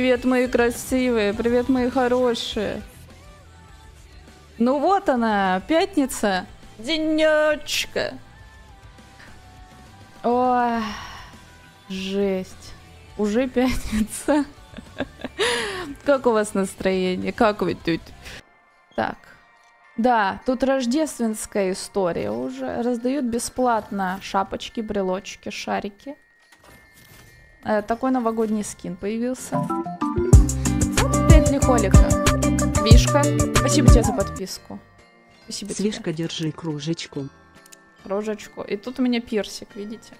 Привет, мои красивые, привет, мои хорошие. Ну вот она, пятница, денечка. Ой, жесть. Уже пятница. Как у вас настроение? Как вы тут? Так. Да, тут рождественская история уже. Раздают бесплатно шапочки, брелочки, шарики. Э, такой новогодний скин появился. Петли Холика. Вишка. Спасибо тебе за подписку. Спасибо Свишка, тебе. держи кружечку. Кружечку. И тут у меня персик, видите?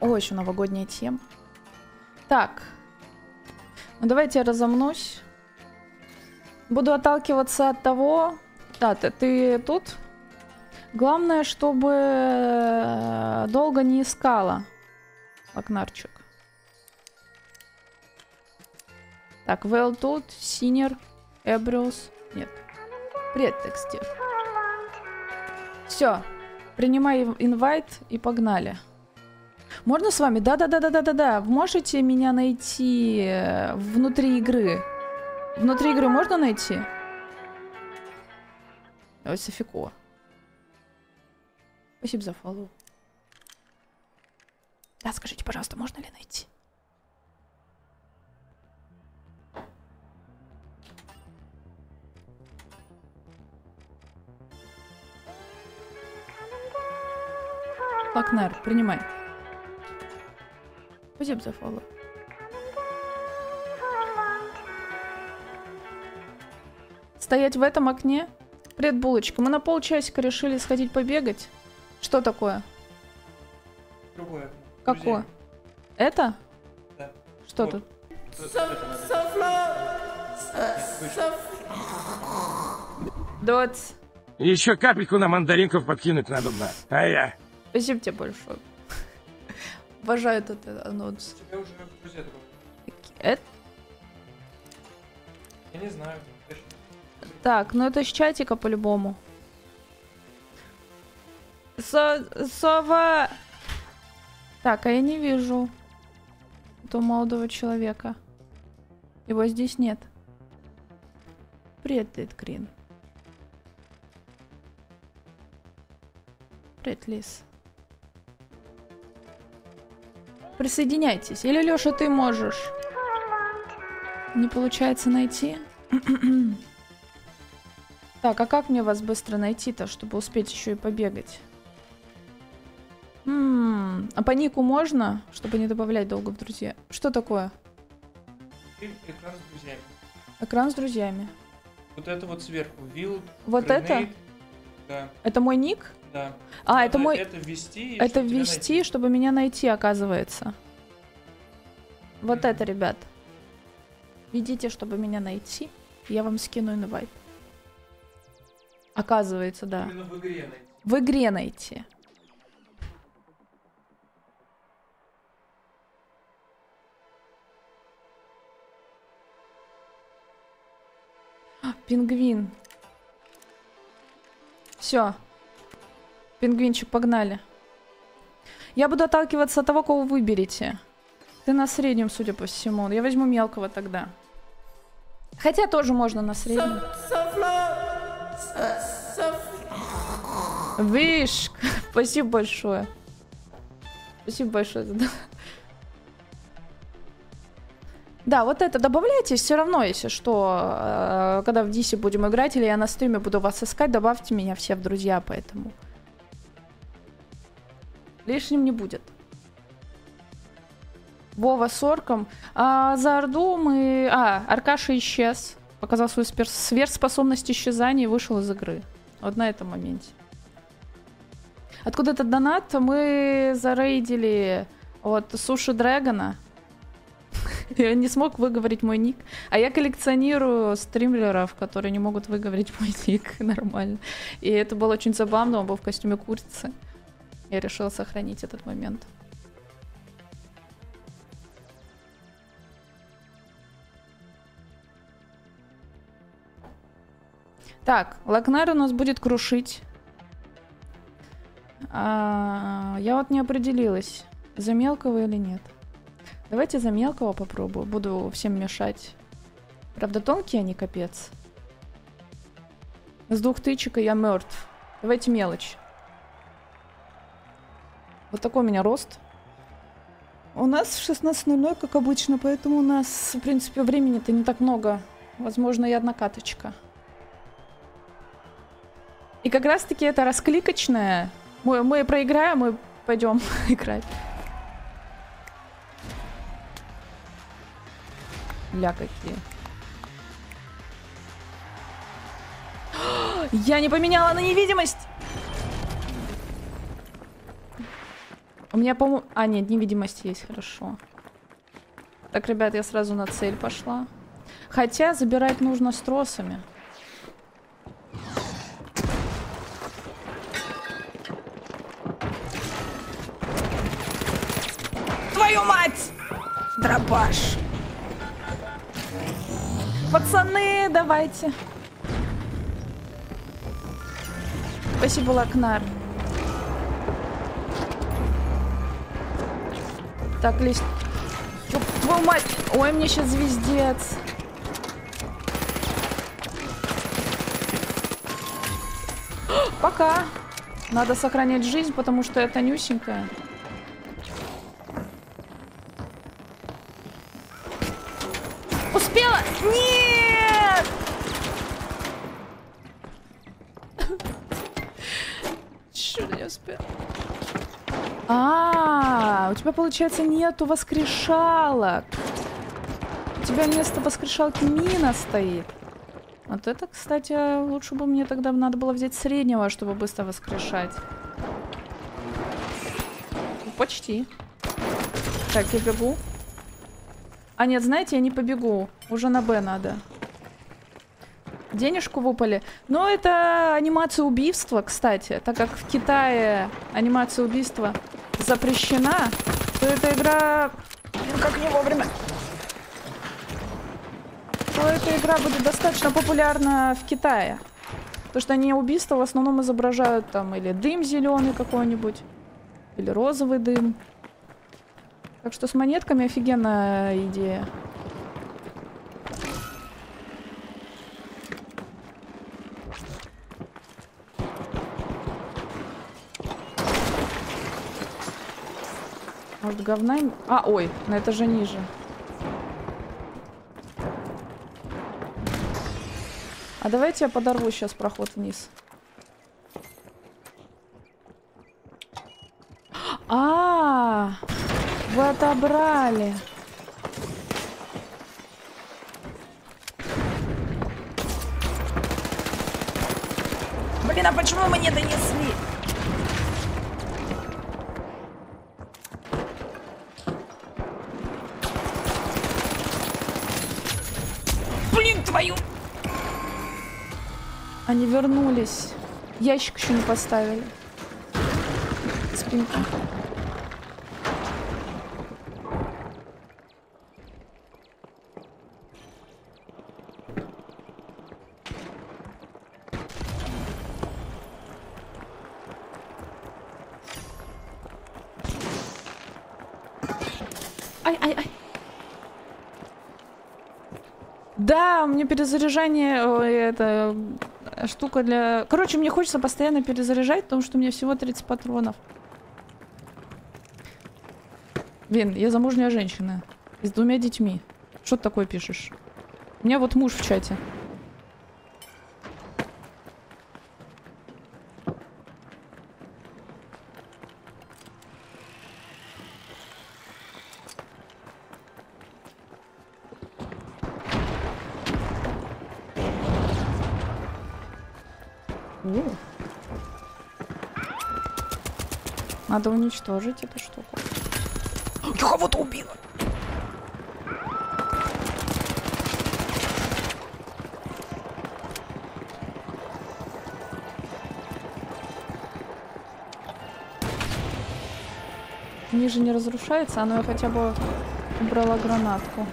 О, еще новогодняя тема. Так. Ну давайте я разомнусь. Буду отталкиваться от того... Да, ты, ты тут? Главное, чтобы э, долго не искала. Лакнарчик. Так, Вэл тут, Синер, Эбриус. Нет. Привет, Текстир. Все. Принимай инвайт и погнали. Можно с вами? Да-да-да-да-да-да-да. Можете меня найти э, внутри игры? Внутри игры можно найти? Ой, Софико. Спасибо за фоллоу. Да, скажите, пожалуйста, можно ли найти? Лакнер, принимай. Спасибо за фоллоу. Стоять в этом окне? Привет, булочка. Мы на полчасика решили сходить побегать. Что такое? Другое. Какое? Это? Да. Что Вот. тут? Доц. Еще капельку на мандаринков подкинуть надо было. А я. Спасибо тебе большое. Обожаю этот анонс. Тебе уже друзья. Это... Я не знаю. Так, ну это с чатика по-любому. Со... Сова! Так, а я не вижу этого молодого человека. Его здесь нет. Привет, Дед Грин. Привет, Лис. Присоединяйтесь. Или, Лёша, ты можешь? Не получается найти? Так, а как мне вас быстро найти-то, чтобы успеть еще и побегать? А по нику можно, чтобы не добавлять долго в друзья? Что такое? Экран с друзьями. Экран с друзьями. Вот это вот сверху. Вилд. Вот это? Да, Это мой ник? да. А, Надо это мой... Это ввести. Это чтоб тебя ввести, найти. чтобы меня найти, оказывается. Вот Мгм. это, ребят. Введите, чтобы меня найти. Я вам скину инвайт. Оказывается, да. Именно в игре найти. В игре найти. Пингвин. Все. Пингвинчик, погнали. Я буду отталкиваться от того, кого вы выберете. Ты на среднем, судя по всему. Я возьму мелкого тогда. Хотя тоже можно на среднем. Вишь, спасибо большое. Спасибо большое. за. Да, вот это добавляйте все равно, если что, э, когда в Дисе будем играть, или я на стриме буду вас искать, добавьте меня все в друзья, поэтому. Лишним не будет. Вова с орком. А за Орду мы... А, Аркаша исчез. Показал свою спер- сверхспособность исчезания и вышел из игры. Вот на этом моменте. Откуда этот донат? Мы зарейдили вот Суши Дрэгона. Он не смог выговорить мой ник. А я коллекционирую стримлеров, которые не могут выговорить мой ник нормально. И это было очень забавно, он был в костюме курицы. Я решила сохранить этот момент. Так, Лакнар у нас будет крушить. А, я вот не определилась. За мелкого или нет? Давайте за мелкого попробую. Буду всем мешать. Правда, тонкие они, капец. С двух тычек я мертв. Давайте мелочь. Вот такой у меня рост. У нас в 16.00, как обычно, поэтому у нас, в принципе, времени-то не так много. Возможно, и одна каточка. И как раз-таки это раскликочная. Мы, мы проиграем и пойдем играть. Ля какие. Я не поменяла на невидимость! У меня, по-моему... А, нет, невидимость есть, хорошо. Так, ребят, я сразу на цель пошла. Хотя забирать нужно с тросами. Твою мать! Дробаш. Пацаны, давайте. Спасибо, Лакнар. Так, лист. Ёб твою мать! Ой, мне сейчас звездец. Пока. Надо сохранять жизнь, потому что это нюсенькая. Нет! Чё не успела? А, у тебя, получается, нету воскрешалок. У тебя вместо воскрешалки мина стоит. Вот это, кстати, лучше бы мне тогда надо было взять среднего, чтобы быстро воскрешать. Ну, Почти. Так, я бегу. А нет, знаете, я не побегу. Уже на Б надо. Денежку выпали. Но это анимация убийства, кстати. Так как в Китае анимация убийства запрещена, то эта игра... Блин, как не вовремя. То эта игра будет достаточно популярна в Китае. Потому что они убийства в основном изображают там или дым зеленый какой-нибудь, или розовый дым. Так что с монетками офигенная идея. Может, говна. А, ой, на этаже ниже. А давайте я подорву сейчас проход вниз. А, вы отобрали. Блин, а почему мы не донесли? Блин, твою... Они вернулись. Ящик еще не поставили. Спинка. Ай, ай, ай. Да, у меня перезаряжание, ой, это э, штука для... Короче, мне хочется постоянно перезаряжать, потому что у меня всего 30 патронов. Вин, я замужняя женщина. с двумя детьми. Что ты такое пишешь? У меня вот муж в чате. Надо уничтожить эту штуку. Я кого-то убила. Ниже не разрушается, но я хотя бы убрала гранатку.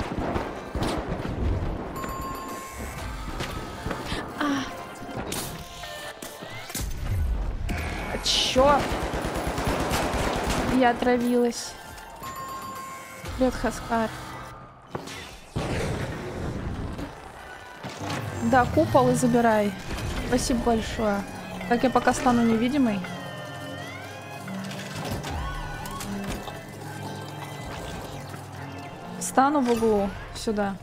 Я отравилась. Привет, Хаскар. Да, купол и забирай. Спасибо большое. Так я пока стану невидимой. Стану в углу. Сюда.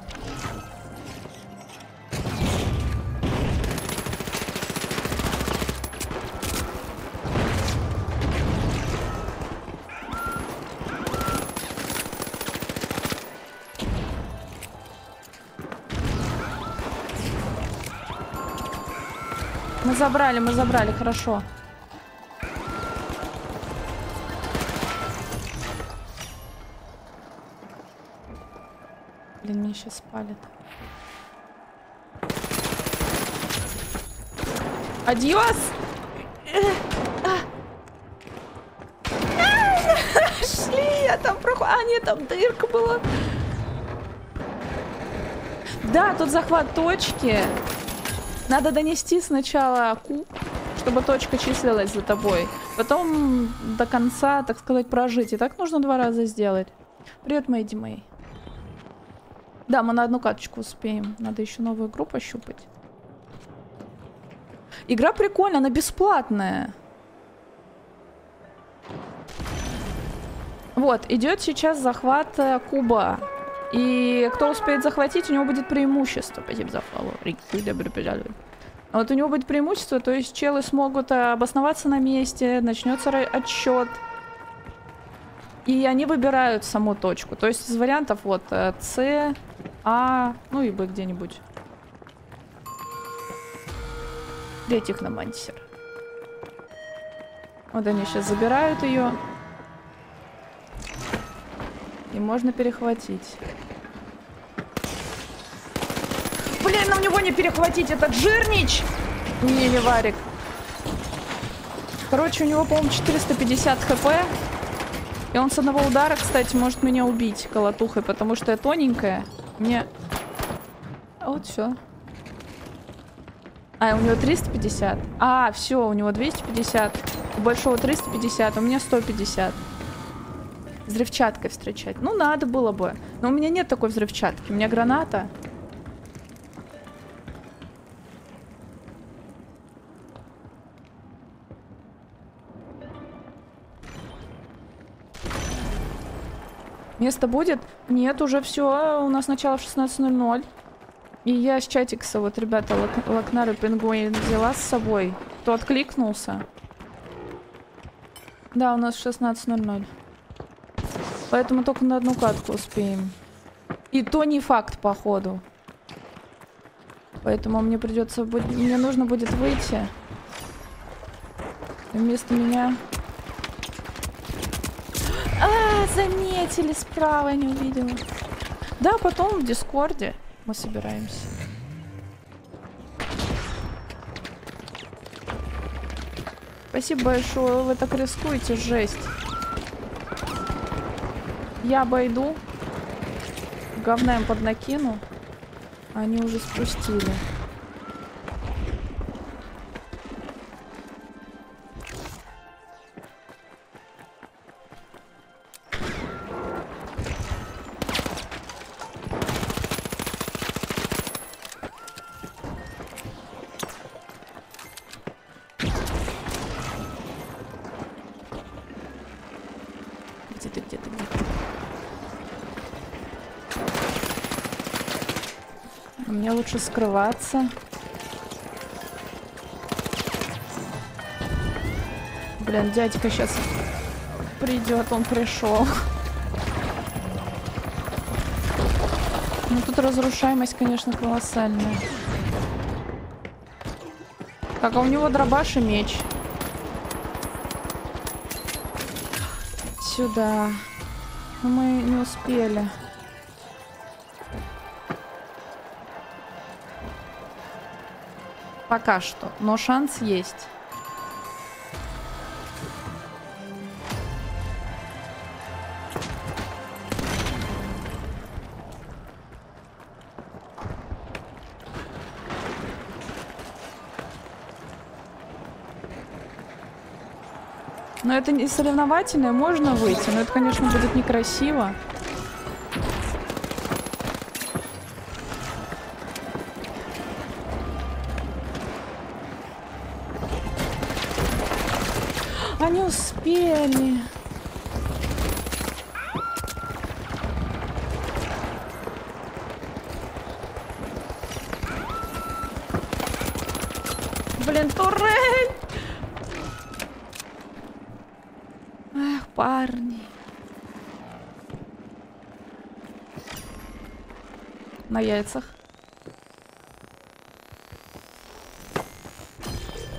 Забрали, мы забрали, хорошо. Блин, меня сейчас спалит. Адьос! Шли, я там проход... А, нет, там дырка была. Да, тут захват точки. Надо донести сначала куб, чтобы точка числилась за тобой. Потом до конца, так сказать, прожить. И так нужно два раза сделать. Привет, Мэйди Мэй. Да, мы на одну каточку успеем. Надо еще новую игру пощупать. Игра прикольная, она бесплатная. Вот, идет сейчас захват э, куба. И кто успеет захватить, у него будет преимущество. Спасибо за фоллоу. Вот у него будет преимущество, то есть челы смогут э, обосноваться на месте, начнется отсчет. И они выбирают саму точку. То есть из вариантов вот э, С, А, ну и Б где-нибудь. Где техномантисер? Вот они сейчас забирают ее. И можно перехватить. Блин, нам него не перехватить, этот жирнич! Не, не варик. Короче, у него, по-моему, 450 хп. И он с одного удара, кстати, может меня убить колотухой, потому что я тоненькая. Мне... А вот все. А, у него 350. А, все, у него 250. У большого 350, у меня 150. Взрывчаткой встречать. Ну, надо было бы. Но у меня нет такой взрывчатки. У меня граната. Место будет? Нет, уже все. У нас начало в 16.00. И я с чатикса, вот, ребята, лак Лакнары Пингуин взяла с собой. Кто откликнулся? Да, у нас 16.00. Поэтому только на одну катку успеем. И то не факт, походу. Поэтому мне придется... Мне нужно будет выйти. Вместо меня а, заметили справа, не увидела. Да, потом в Дискорде мы собираемся. Спасибо большое, вы так рискуете, жесть. Я обойду. Говна им поднакину. Они уже спустили. Лучше скрываться. Блин, дядька сейчас придет, он пришел. Ну тут разрушаемость, конечно, колоссальная. Так, а у него дробаш и меч. Сюда. Но мы не успели. Пока что. Но шанс есть. Но это не соревновательное, можно выйти, но это, конечно, будет некрасиво. Успели. Блин, турель! Эх, парни. На яйцах.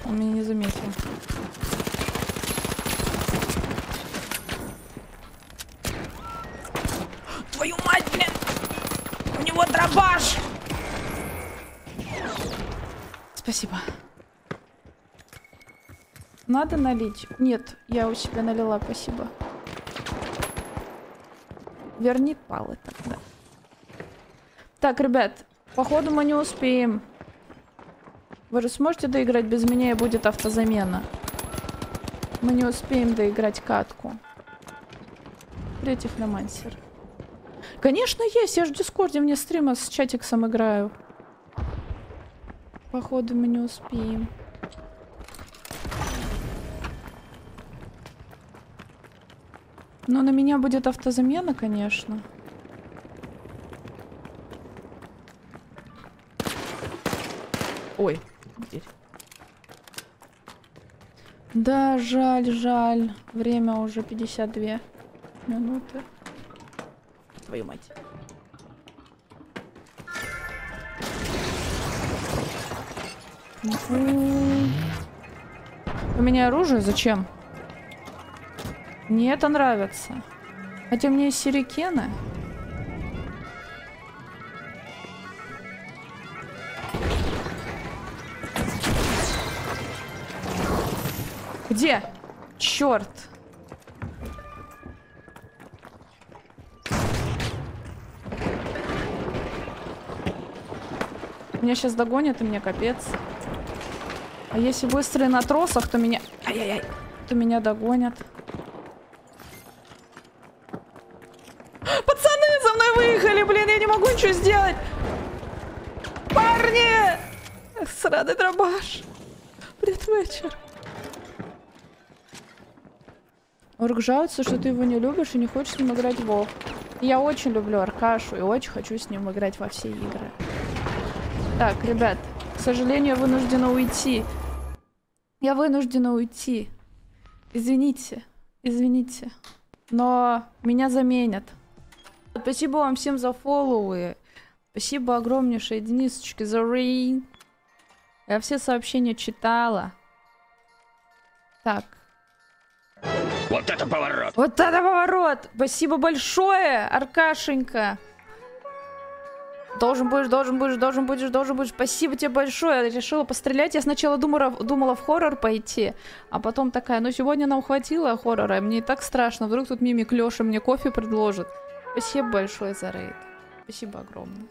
Он меня не заметил. Твою мать, блин! У него дробаш! Спасибо. Надо налить? Нет, я у себя налила, спасибо. Верни палы тогда. Так, ребят, походу мы не успеем. Вы же сможете доиграть без меня и будет автозамена? Мы не успеем доиграть катку. Третий фломансер. Конечно, есть. Я же в Дискорде вне стрима с чатиксом играю. Походу мы не успеем. Но на меня будет автозамена, конечно. Ой, дверь. Да, жаль, жаль. Время уже 52 минуты. Твою мать. Меня оружие? Зачем? Мне это нравится. Хотя мне есть сирикены. Где? Черт. Меня сейчас догонят, и мне капец. А если быстрые на тросах, то меня... Ай-яй-яй. То меня догонят. Пацаны за мной выехали, блин, я не могу ничего сделать. Парни! Сраный дробаш. Привет, вечер. Орг жалуется, что ты его не любишь и не хочешь с ним играть в WoW. Я очень люблю Аркашу и очень хочу с ним играть во все игры. Так, ребят, к сожалению, я вынуждена уйти. Я вынуждена уйти. Извините, извините. Но меня заменят. Спасибо вам всем за фолловы. Спасибо огромнейшее Денисочке за рейн. Я все сообщения читала. Так. Вот это поворот! Вот это поворот! Спасибо большое, Аркашенька. Должен будешь, должен будешь, должен будешь, должен будешь. Спасибо тебе большое. Я решила пострелять. Я сначала думала, думала в хоррор пойти, а потом такая, ну сегодня нам хватило хоррора, мне и так страшно. Вдруг тут мимик Леша мне кофе предложит. Спасибо большое за рейд. Спасибо огромное.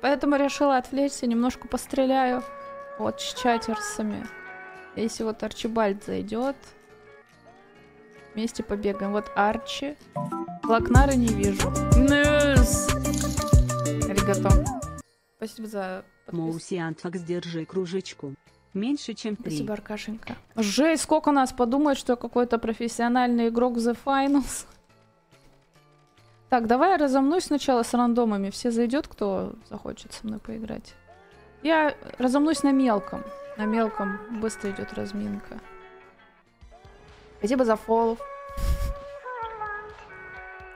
Поэтому решила отвлечься, немножко постреляю. Вот с чатерсами. Если вот Арчибальд зайдет, вместе побегаем. Вот Арчи. Лакнара не вижу. Нюс! Аригато. Спасибо за подписку. Моусиантфакс, держи кружечку. Меньше, чем три. Спасибо, Аркашенька. Жесть, сколько нас подумает, что я какой-то профессиональный игрок в The Finals. Так, давай я разомнусь сначала с рандомами. Все зайдет, кто захочет со мной поиграть. Я разомнусь на мелком. На мелком быстро идет разминка. Спасибо за фоллов.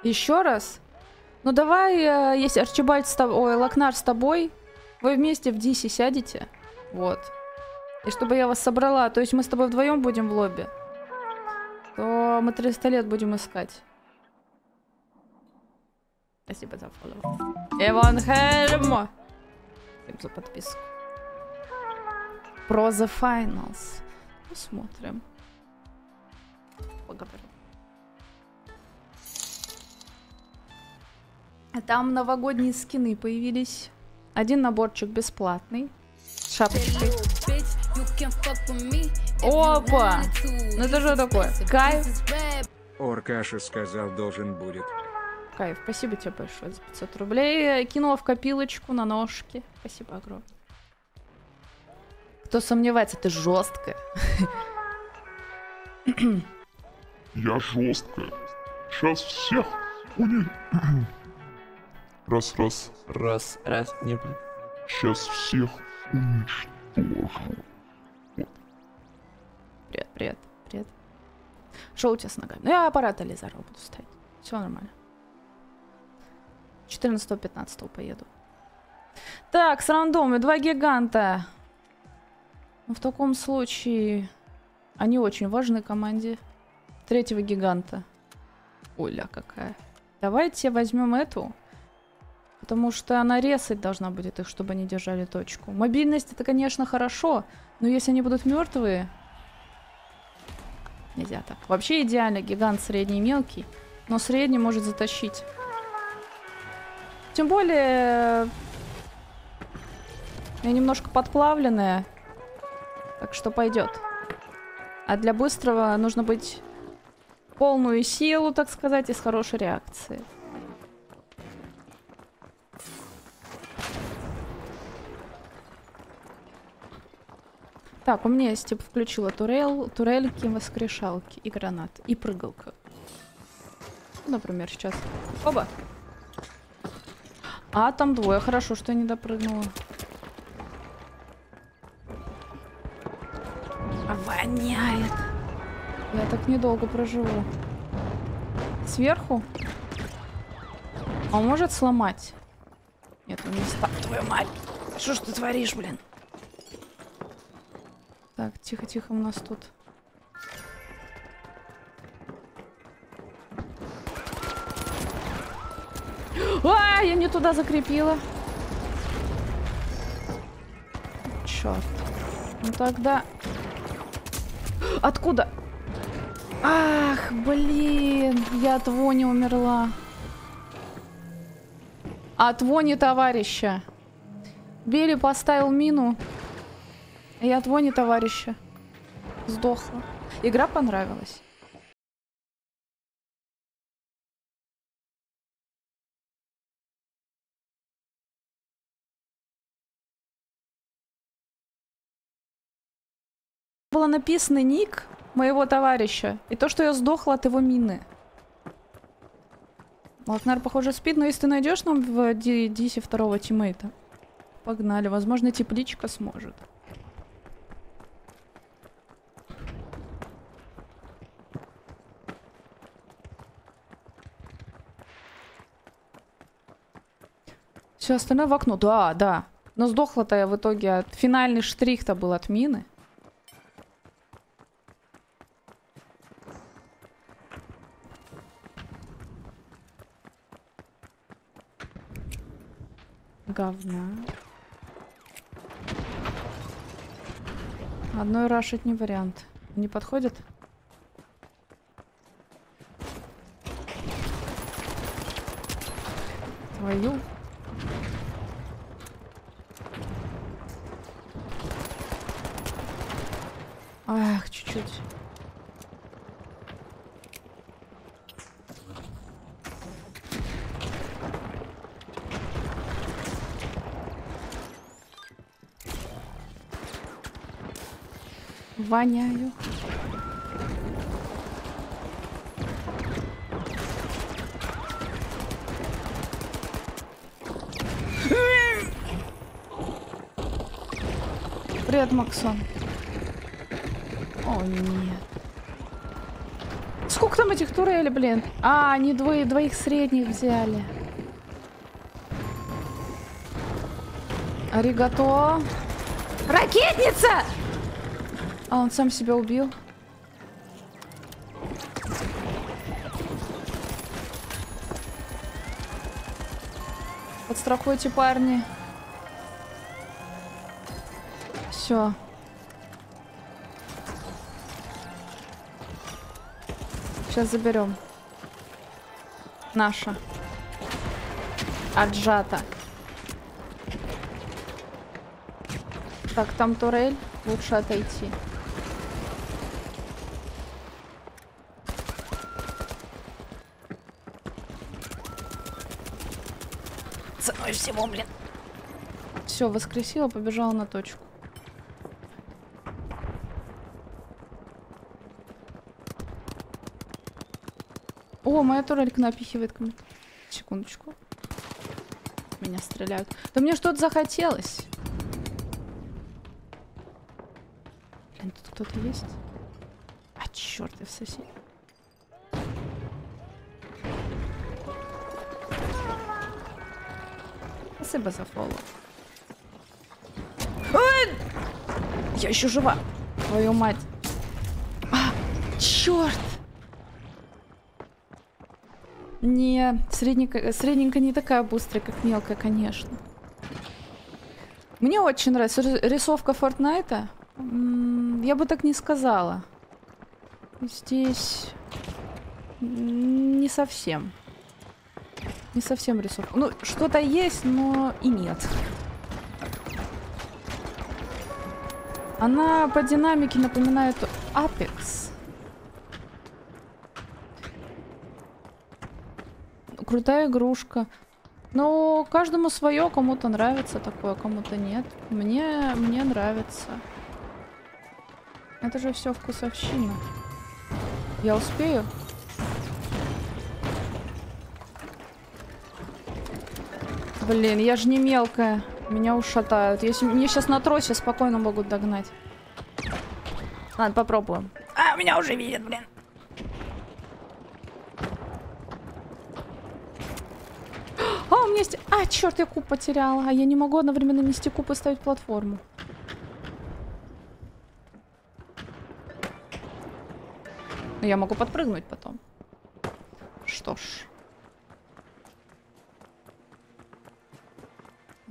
Еще раз. Ну давай, э, если Арчибальд с тобой, ой, Лакнар с тобой, вы вместе в Дисе сядете. Вот. И чтобы я вас собрала, то есть мы с тобой вдвоем будем в лобби, то мы 300 лет будем искать. Спасибо за фоллоу. Иван Хельм! За подписку. Про The Finals. Посмотрим. Благодарю. Там новогодние скины появились. Один наборчик бесплатный. С шапочкой. Опа! Ну это что такое? Кайф. Оркаша сказал, должен будет. Кайф. Спасибо тебе большое за 500 рублей. Кинула в копилочку на ножки. Спасибо огромное. Кто сомневается, ты жесткая. Я жесткая. Сейчас всех поняли. Раз, раз. Раз, раз, не блин. Сейчас всех уничтожу. Привет, привет, привет. Что у тебя с ногами? Ну, я аппарат Ализара буду ставить. Все нормально. 14-15 поеду. Так, с рандомами. Два гиганта. Ну, в таком случае... Они очень важны команде. Третьего гиганта. Оля какая. Давайте возьмем эту. Потому что она резать должна будет их, чтобы они держали точку. Мобильность это, конечно, хорошо. Но если они будут мертвые, Нельзя так. Вообще идеально. Гигант средний мелкий. Но средний может затащить. Тем более... Я немножко подплавленная. Так что пойдет. А для быстрого нужно быть полную силу, так сказать, и с хорошей реакцией. Так, у меня есть, типа, включила турель, турельки, воскрешалки и гранат. И прыгалка. Например, сейчас. Оба. А, там двое. Хорошо, что я не допрыгнула. А воняет. Я так недолго проживу. Сверху? А он может сломать? Нет, он не ста... Твою мать! Что ж ты творишь, блин? Так, тихо-тихо у нас тут. А, я не туда закрепила. Черт. Ну тогда... Откуда? Ах, блин, я от вони умерла. От вони товарища. Бели поставил мину. Я от вони товарища. Сдохла. Игра понравилась. Написано ник моего товарища. И то, что я сдохла от его мины. Лакнар, похоже, спит, но если ты найдешь нам в Ди- Дисе второго тиммейта. Погнали. Возможно, тепличка сможет. Все остальное в окно. Да, да. Но сдохла-то я в итоге от... Финальный штрих-то был от мины. Говна. Одной рашить не вариант. Не подходит? Твою. Ах, чуть-чуть. Воняю. Привет, Максон. О, нет. Сколько там этих турелей, блин? А, они двое, двоих средних взяли. Аригато. Ракетница! А он сам себя убил. Подстрахуйте, парни. Все. Сейчас заберем. Наша. Отжата. Так, там турель. Лучше отойти. Ценой всего, блин. Все, воскресила, побежала на точку. О, моя турелька напихивает ко мне. Секундочку. Меня стреляют. Да мне что-то захотелось. Блин, тут кто-то есть? А, черт, я в сосед. Спасибо за фоллоу. Я еще жива. Твою мать. А, черт! Не, средненькая, средненькая не такая быстрая, как мелкая, конечно. Мне очень нравится рис- рисовка Фортнайта. Я бы так не сказала. Здесь не совсем. Не совсем рисовка. Ну, что-то есть, но и нет. Она по динамике напоминает Apex. Крутая игрушка. Но каждому свое, кому-то нравится такое, кому-то нет. Мне, мне нравится. Это же все вкусовщина. Я успею? Блин, я же не мелкая. Меня ушатают. Если мне сейчас на тросе спокойно могут догнать. Ладно, попробуем. А, меня уже видят, блин. А, у меня есть... А, черт, я куб потеряла. А я не могу одновременно нести куб и ставить платформу. Но я могу подпрыгнуть потом. Что ж.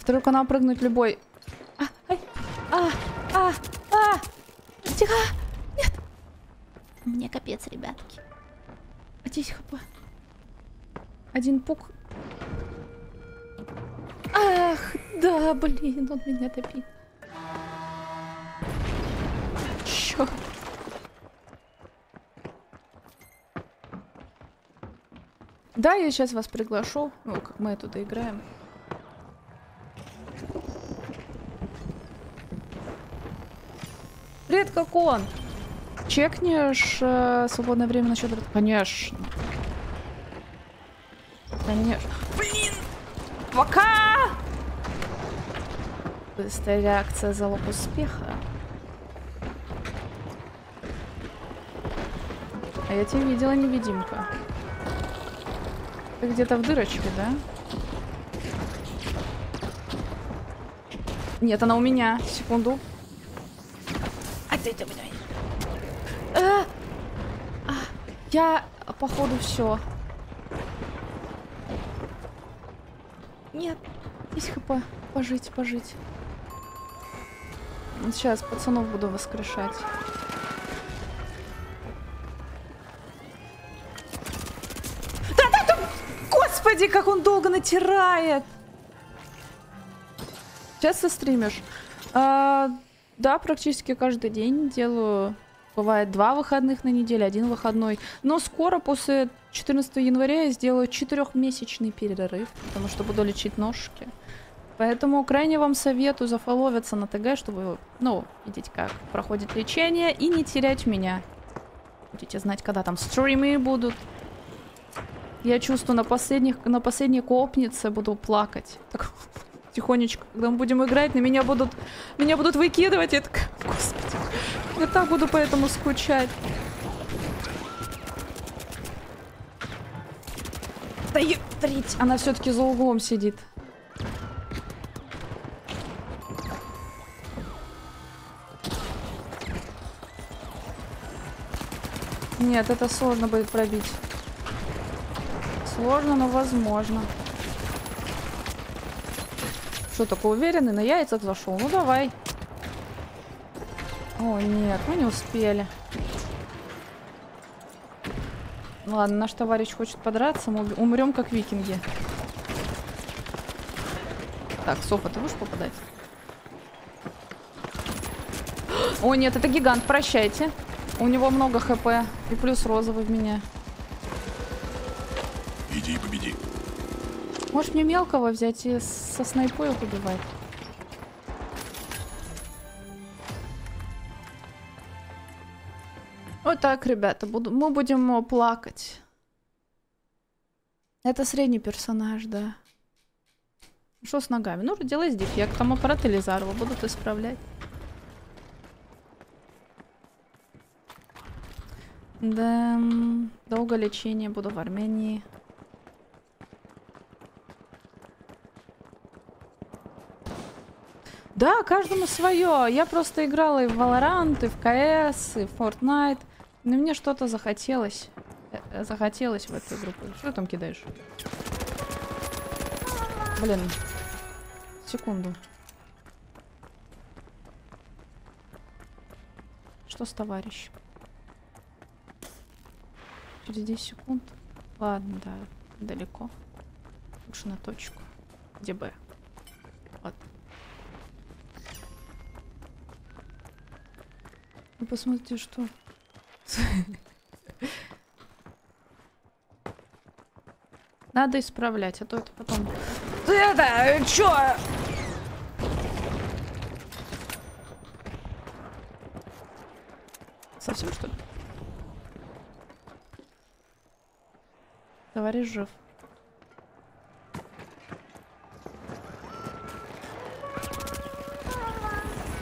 Второй канал прыгнуть любой. А, ай, а, а, а. Тихо. Нет. Мне капец, ребятки. А здесь хп. Один пук. Ах, да, блин, он меня топит. Чёрт. Да, я сейчас вас приглашу. Ну, как мы туда играем. Привет, как он? Чекнешь э, свободное время насчет... Конечно. Конечно. Блин! Пока! Быстрая реакция залог успеха. А я тебя видела, невидимка. Ты где-то в дырочке, да? Нет, она у меня. Секунду. Ты блядь. А! А, Я, походу, все. Нет, есть хп. Пожить, пожить. Сейчас пацанов буду воскрешать. Да-да-да! Господи, как он долго натирает! Часто стримишь? А, да, практически каждый день делаю. Бывает два выходных на неделю, один выходной. Но скоро, после 14 января, я сделаю четырехмесячный перерыв, потому что буду лечить ножки. Поэтому крайне вам советую зафоловиться на ТГ, чтобы, ну, видеть, как проходит лечение, и не терять меня. Будете знать, когда там стримы будут. Я чувствую, на последних, на последней копнице буду плакать. Так, тихонечко, когда мы будем играть, на меня будут, меня будут выкидывать. Я такая, господи, я так буду поэтому скучать. Да ёптрить, она все-таки за углом сидит. Нет, это сложно будет пробить. Сложно, но возможно. Что, такой уверенный? На яйцах зашел? Ну, давай. О, нет, мы не успели. Ладно, наш товарищ хочет подраться, мы умрем как викинги. Так, Софа, ты будешь попадать? О, нет, это гигант, прощайте. У него много хп. И плюс розовый в меня. Иди и победи. Может мне мелкого взять и со снайпой их убивать? Вот так, ребята, буду, мы будем э, плакать. Это средний персонаж, да. Что с ногами? Ну, делай дефектом. Аппарат Элизарова будут исправлять. Да, долго лечение буду в Армении. Да, каждому свое. Я просто играла и в Valorant, и в CS, и в Fortnite. Но мне что-то захотелось. Э, э, Захотелось в эту игру. Что там кидаешь? Блин. Секунду. Что с товарищем? Через 10 секунд. Ладно, да, далеко. Лучше на точку. Где Б? Вот. Вы посмотрите, что... Надо исправлять, а то это потом... Ты это, чё? Совсем что ли? Товарищ жив.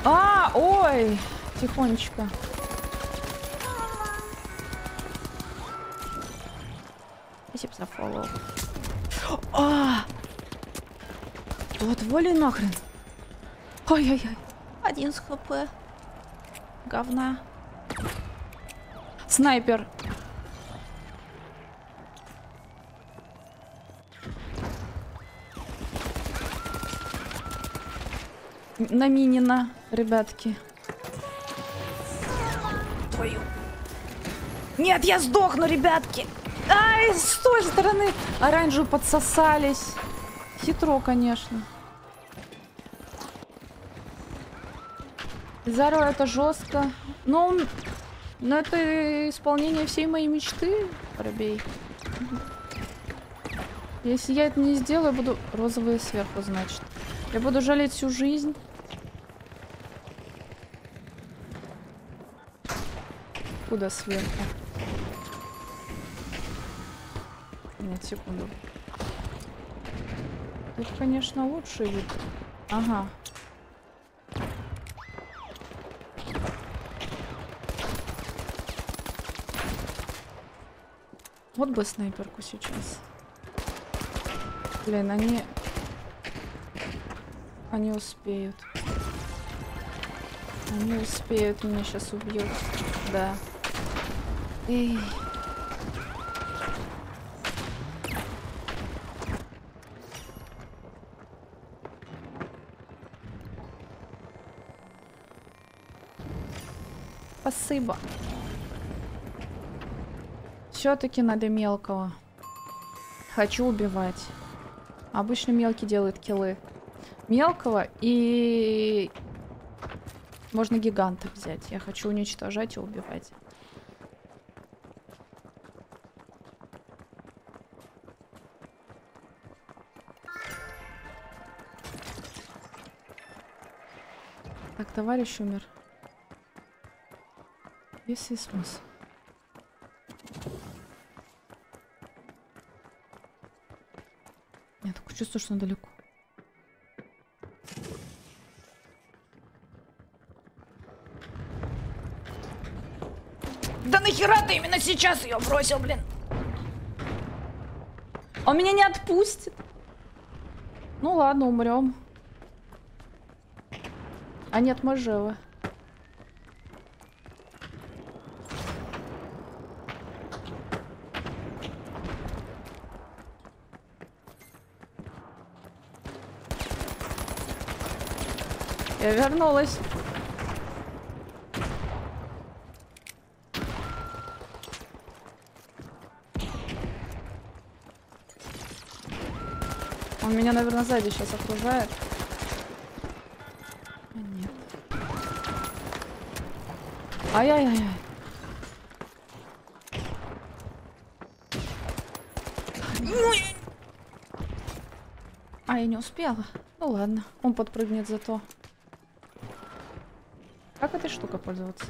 А, ой, тихонечко. Спасибо за фоллоу. А! Вот воли нахрен. Ой-ой-ой. Один с хп. Говна. Снайпер. На Минина, ребятки. Нет, я сдохну, ребятки. Ай, с той стороны оранжевые подсосались. Хитро, конечно. Заро это жестко. Но, но это исполнение всей моей мечты, пробей. Если я это не сделаю, буду розовые сверху, значит. Я буду жалеть всю жизнь. Куда сверху? Секунду. Тут, конечно, лучший вид. Ага. Вот бы снайперку сейчас. Блин, они... Они успеют. Они успеют, меня сейчас убьют. Да. Эй. Спасибо. Все-таки надо мелкого. Хочу убивать. Обычно мелкий делает киллы. Мелкого и... Можно гиганта взять. Я хочу уничтожать и убивать. Так, товарищ умер. Весь и смысл. Я такое чувство, что он далеко. Да нахера ты именно сейчас ее бросил, блин? Он меня не отпустит. Ну ладно, умрем. А нет, мы живы. Я вернулась. Он меня, наверное, сзади сейчас окружает. А, Нет. Ай-яй-яй-яй. А, я не успела. Ну ладно, он подпрыгнет зато. Как этой штукой пользоваться?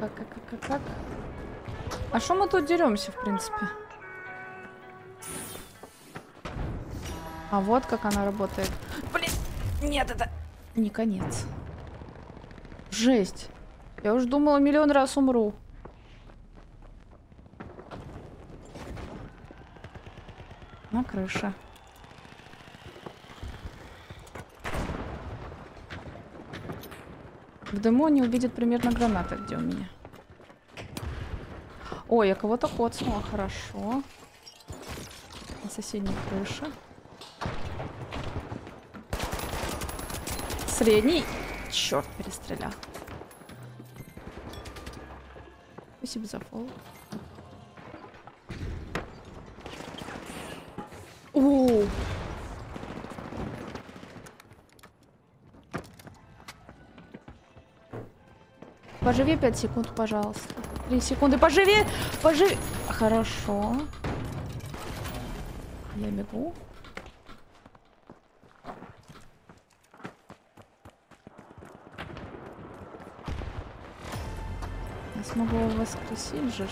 а как? А что мы тут деремся, в принципе? А вот как она работает. Блин, нет, это не конец. Жесть. Я уж думала, миллион раз умру. На крыше. Дыму не увидит примерно граната, где у меня. Ой, я кого-то коцнула, хорошо. На соседней крыше. Средний. Черт, перестрелял. Спасибо за фол. Поживи 5 секунд, пожалуйста. 3 секунды. Поживи! Поживи! Хорошо. Я бегу. Я смогу его воскресить же.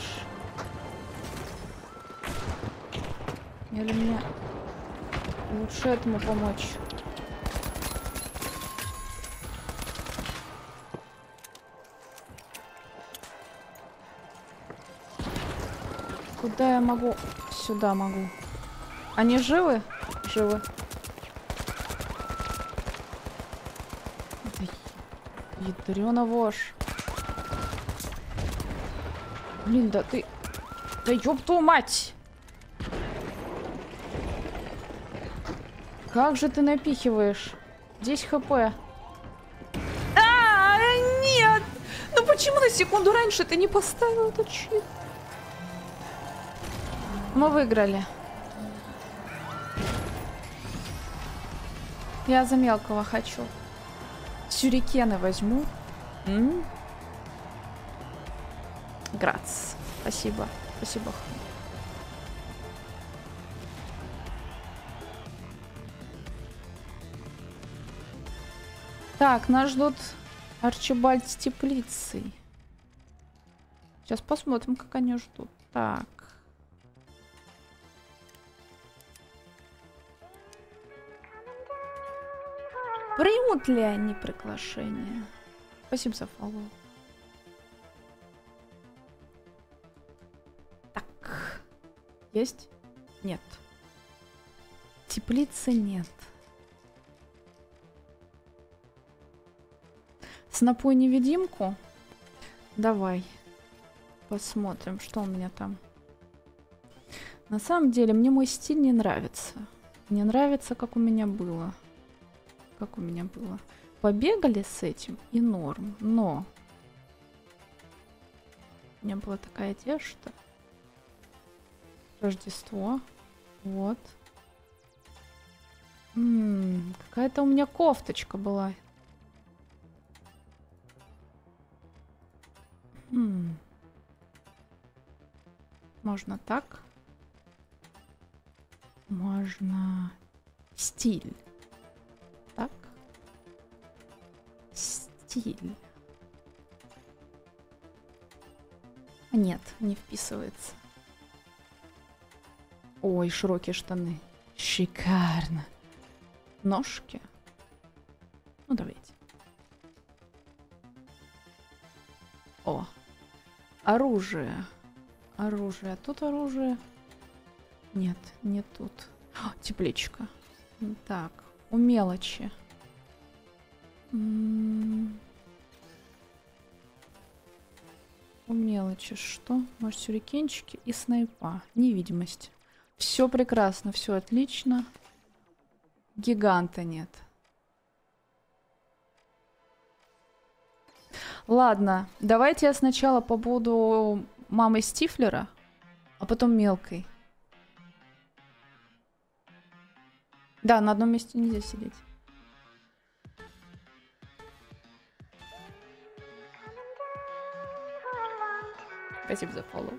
Или мне лучше этому помочь? Куда я могу? Сюда могу. Они живы? Живы. Ядрёна вошь. Блин, да ты... Да ёб твою мать! Как же ты напихиваешь? 10 хп. А, нет! Ну почему на секунду раньше ты не поставил этот щит? Мы выиграли. Я за мелкого хочу. Сюрикены возьму. М? Грац. Спасибо. Спасибо. Так, нас ждут Арчибальд с теплицей. Сейчас посмотрим, как они ждут. Так. Примут ли они приглашение? Спасибо за фоллоу. Так. Есть? Нет. Теплицы нет. Снопой невидимку? Давай. Посмотрим, что у меня там. На самом деле, мне мой стиль не нравится. Мне нравится, как у меня было. Как у меня было. Побегали с этим и норм. Но у меня была такая одежда. Рождество. Вот. М, Какая-то у меня кофточка была. М. Можно так. Можно стиль. Стиль. А Нет, не вписывается. Ой, широкие штаны. Шикарно. Ножки. Ну, давайте. О. Оружие. Оружие. Тут оружие. Нет, не тут. А, тепличка. Так, у мелочи. М. У мелочи что? Может, сюрикенчики и снайпа. Невидимость. Все прекрасно, все отлично. Гиганта нет. Ладно, давайте я сначала побуду мамой Стифлера, а потом мелкой. Да, на одном месте нельзя сидеть. спасибо за фоллоу.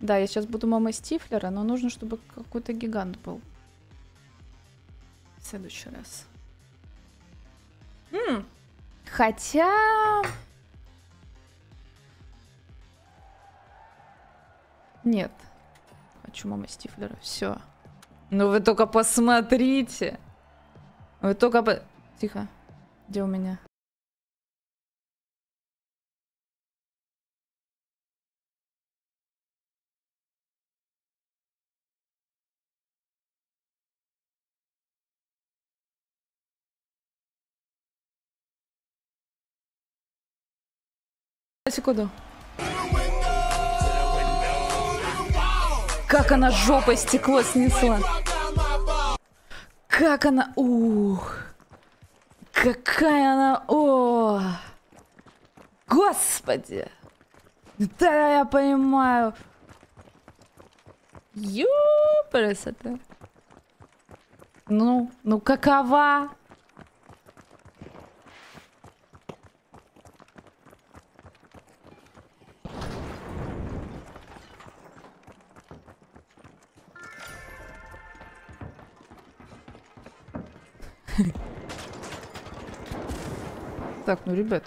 Да, я сейчас буду мамой Стифлера, но нужно, чтобы какой-то гигант был. В следующий раз. М -м, хотя... Нет. Хочу мама Стифлера. Все. Ну вы только посмотрите. Вы только по... Тихо. Где у меня? Секунду. Как она жопой стекло снесла. Как она... Ух. Какая она... О! Господи! Да, я понимаю. Ёпресоте. Ну, ну какова? Так, ну, ребят,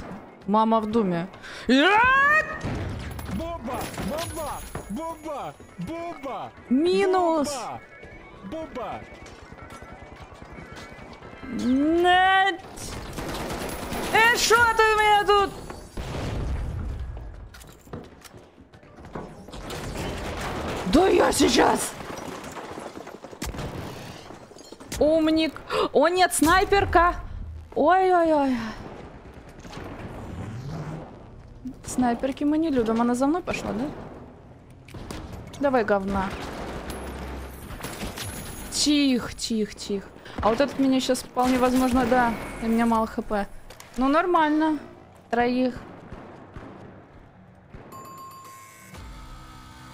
мама в доме. Бомба! Бомба! Бомба! Бомба! Минус! Бомба! Нет! Э, что ты у меня тут? Да я сейчас! Умник. О, нет, снайперка. Ой-ой-ой. Снайперки мы не любим. Она за мной пошла, да? Давай, говна. Тихо, тихо, тихо. А вот этот меня сейчас вполне возможно, да. У меня мало хп. Ну, нормально. Троих.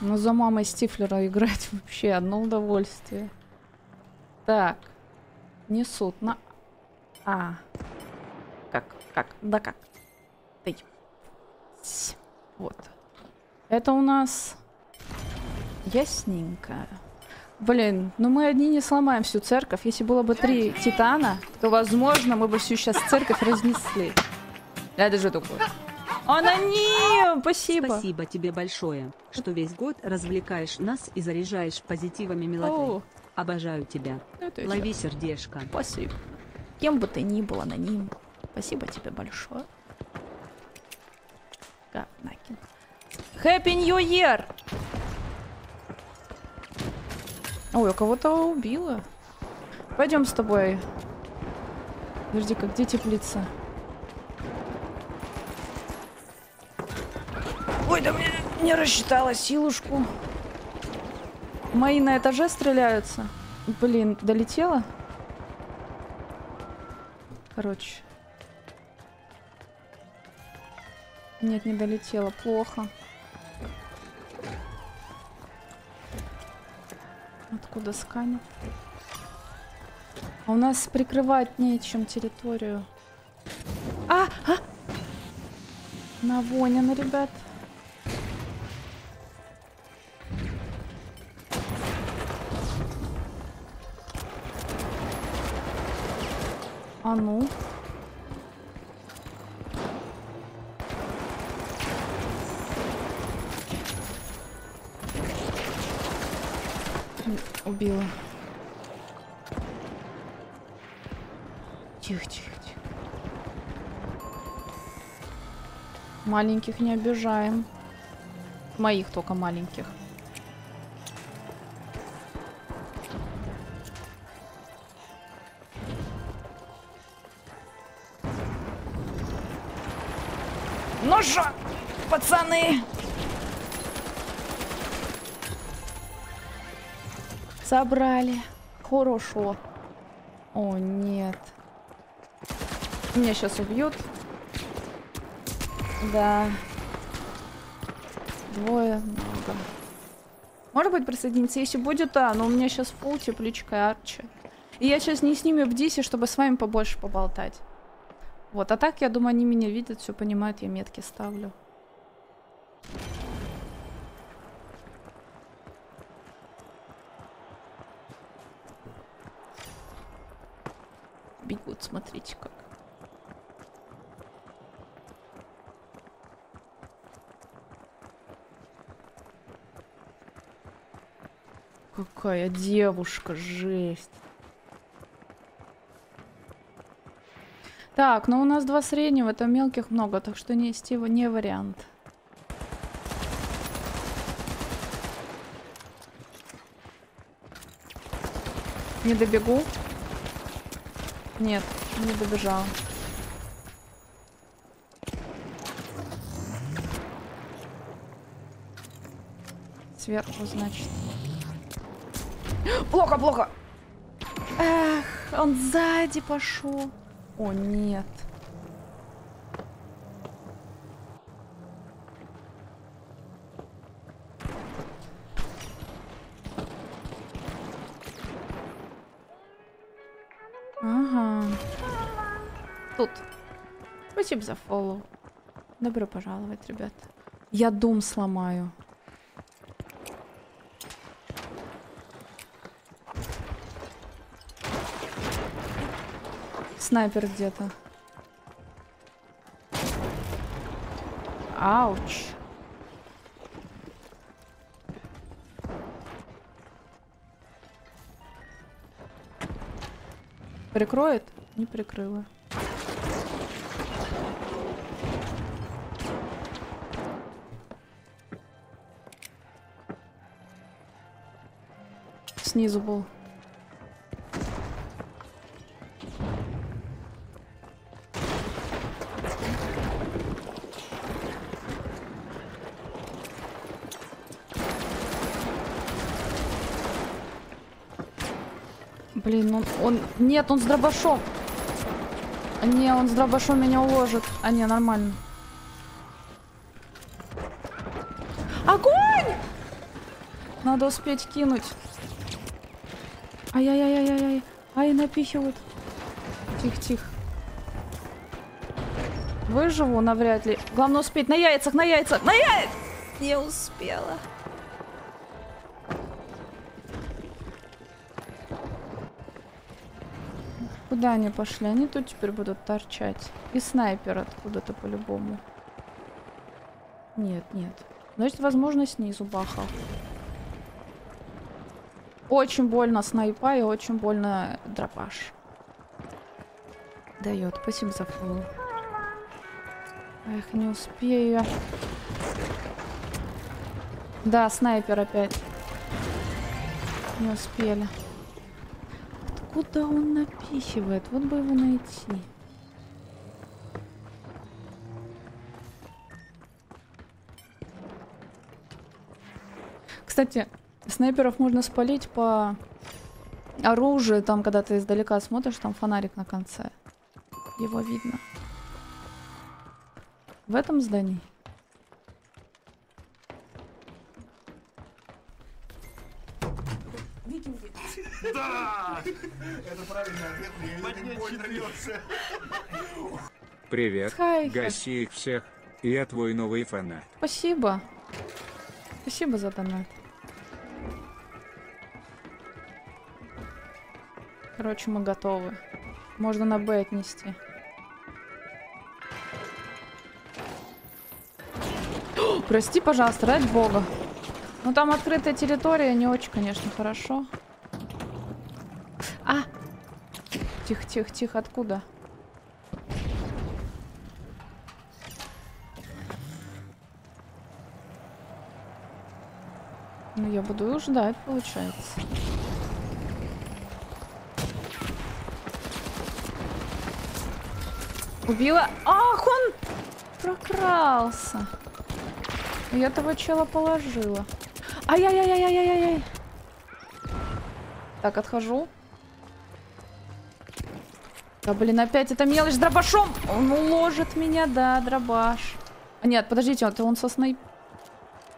Ну, за мамой Стифлера играть вообще одно удовольствие. Так. Несут на... А. Как? Как? Да как? Ты. С. Вот. Это у нас... Ясненько. Блин, ну мы одни не сломаем всю церковь. Если было бы три титана, то, возможно, мы бы всю сейчас церковь разнесли. Это же такое. Аноним! Спасибо. Спасибо тебе большое, что весь год развлекаешь нас и заряжаешь позитивами милоты. О, Обожаю тебя. это я Лови сердечко. Спасибо. Кем бы ты ни был, аноним. Спасибо тебе большое. Говнакин. Happy New Year! Ой, я кого-то убила. Пойдем с тобой. Подожди-ка, где теплица? Ой, да мне не рассчитала силушку. Мои на этаже стреляются. Блин, долетела? Короче. Нет, не долетела. Плохо. Откуда сканер? А у нас прикрывать нечем территорию. А! а! Навоняно, ребят. А ну? Убила. Тихо, тихо, тихо. Маленьких не обижаем. Моих только маленьких. Ну что, пацаны? Собрали. Хорошо. О, нет. Меня сейчас убьют. Да. Двое. Много. Может быть присоединиться, если будет, а, но у меня сейчас фул тепличка и арчи. И я сейчас не с ними в дисе, чтобы с вами побольше поболтать. Вот, а так, я думаю, они меня видят, все понимают, я метки ставлю. Бегут, смотрите как. Какая девушка, жесть. Так, ну у нас два среднего, там мелких много, так что нести его не вариант. Не добегу. Нет, не добежал. Сверху, значит. Плохо, плохо. Эх, он сзади пошел. О, нет. Ага. Тут. Спасибо за фоллоу. Добро пожаловать, ребят. Я дом сломаю. Снайпер где-то. Ауч. Прикроет? Не прикрыла. Снизу был. Блин, он, он... Нет, он с дробашом. Не, он с дробашом меня уложит. А, не, нормально. Огонь! Надо успеть кинуть. Ай-яй-яй-яй-яй. Ай, напихивают. Тихо-тихо. Выживу навряд ли. Главное успеть. На яйцах, на яйцах, на яйцах! Не успела. Куда они пошли? Они тут теперь будут торчать. И снайпер откуда-то по-любому. Нет, нет. Значит, возможно, снизу бахал. Очень больно снайпа и очень больно дропаш. Дает. Спасибо за фоллоу. Эх, не успею. Да, снайпер опять. Не успели. Куда он напихивает? Вот бы его найти. Кстати, снайперов можно спалить по оружию. Там, когда ты издалека смотришь, там фонарик на конце. Его видно. В этом здании. Привет. Хай. Гаси их всех. Я твой новый фанат. Спасибо. Спасибо за донат. Короче, мы готовы. Можно на Б отнести. Прости, пожалуйста, ради бога. Ну там открытая территория, не очень, конечно, хорошо. А! Тихо, тихо, тихо, откуда? Ну, я буду ждать, получается. Убила. Ах, он прокрался. Я того чела положила. Ай-яй-яй-яй-яй-яй-яй. Так, отхожу. Да, блин, опять эта мелочь с дробашом. Он уложит меня, да, дробаш. А, нет, подождите, это он со снайп...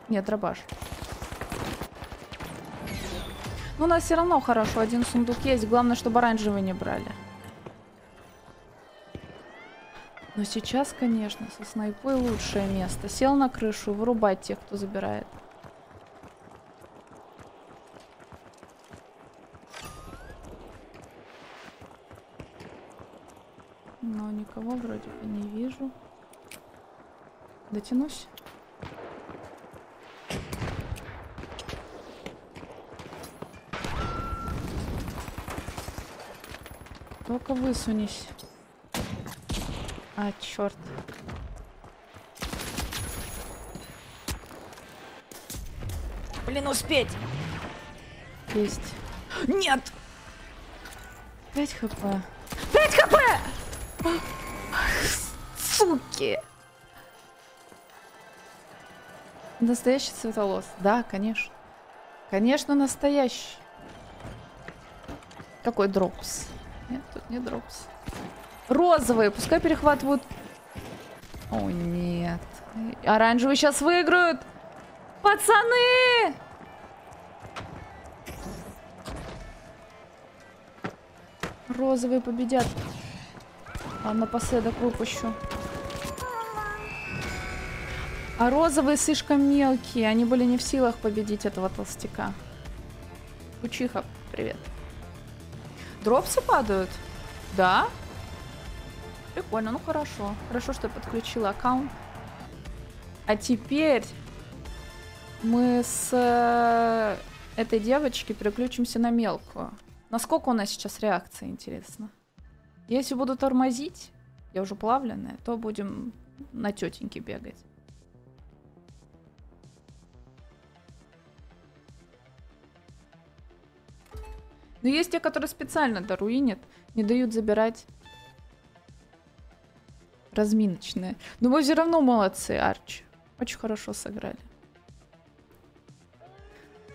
Нет, дробаш. Ну, у нас все равно хорошо, один сундук есть. Главное, чтобы оранжевый не брали. Но сейчас, конечно, со снайпой лучшее место. Сел на крышу вырубать тех, кто забирает. Никого вроде бы не вижу. Дотянусь? Только высунись. А, черт. Блин, успеть! Есть. Нет! 5 хп. 5 хп! Суки! Настоящий цветолос. Да, конечно. Конечно, настоящий. Какой дропс? Нет, тут не дропс. Розовые, пускай перехватывают. О, нет. Оранжевые сейчас выиграют. Пацаны! Розовые победят. А напоследок выпущу. А розовые слишком мелкие. Они были не в силах победить этого толстяка. Учиха, привет. Дропсы падают? Да? Прикольно, ну хорошо. Хорошо, что я подключила аккаунт. А теперь мы с э, этой девочки переключимся на мелкую. Насколько у нас сейчас реакция, интересно? Если буду тормозить, я уже плавленная, то будем на тетеньке бегать. Но есть те, которые специально доруинят, не дают забирать разминочные. Но вы все равно молодцы, Арчи. Очень хорошо сыграли.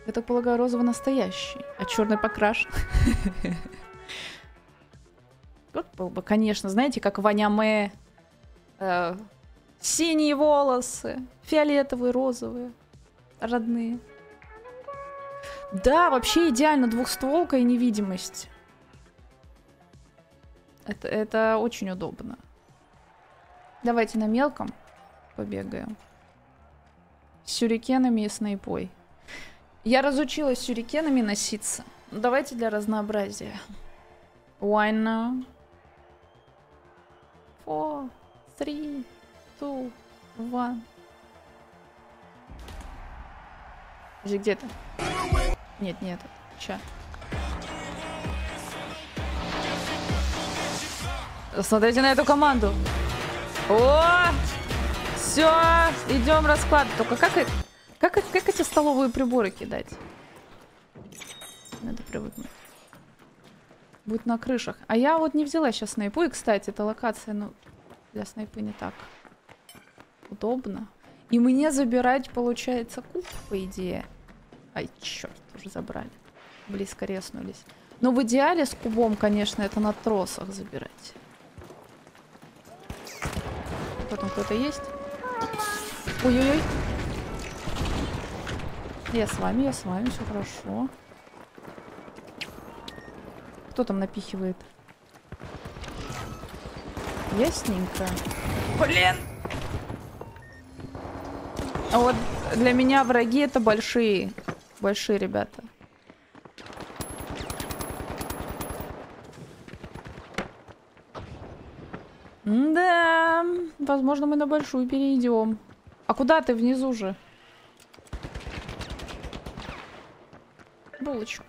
Я так полагаю, розовый настоящий, а черный покрашен. Вот был бы, конечно, знаете, как в аниме. Э, синие волосы, фиолетовые, розовые, родные. Да, вообще идеально двухстволка и невидимость. Это, это очень удобно. Давайте на мелком побегаем. С сюрикенами и снайпой. Я разучилась сюрикенами носиться. Ну, давайте для разнообразия. Why not? Four, three, two, one. Подожди, где ты? Нет, нет. Ча. Смотрите на эту команду. О! Все, идем расклад. Только как, как, как эти столовые приборы кидать? Надо привыкнуть. Будет на крышах. А я вот не взяла сейчас снайпу. И, кстати, эта локация, ну, для снайпы не так удобно. И мне забирать, получается, куб, по идее. Ай, черт, уже забрали. Близко резнулись. Но в идеале с кубом, конечно, это на тросах забирать. Потом кто-то есть? Ой-ой-ой. Я с вами, я с вами, все хорошо. Кто там напихивает? Ясненько. Блин! А вот для меня враги это большие. Большие ребята. Да, возможно, мы на большую перейдем. А куда ты внизу же? Булочку.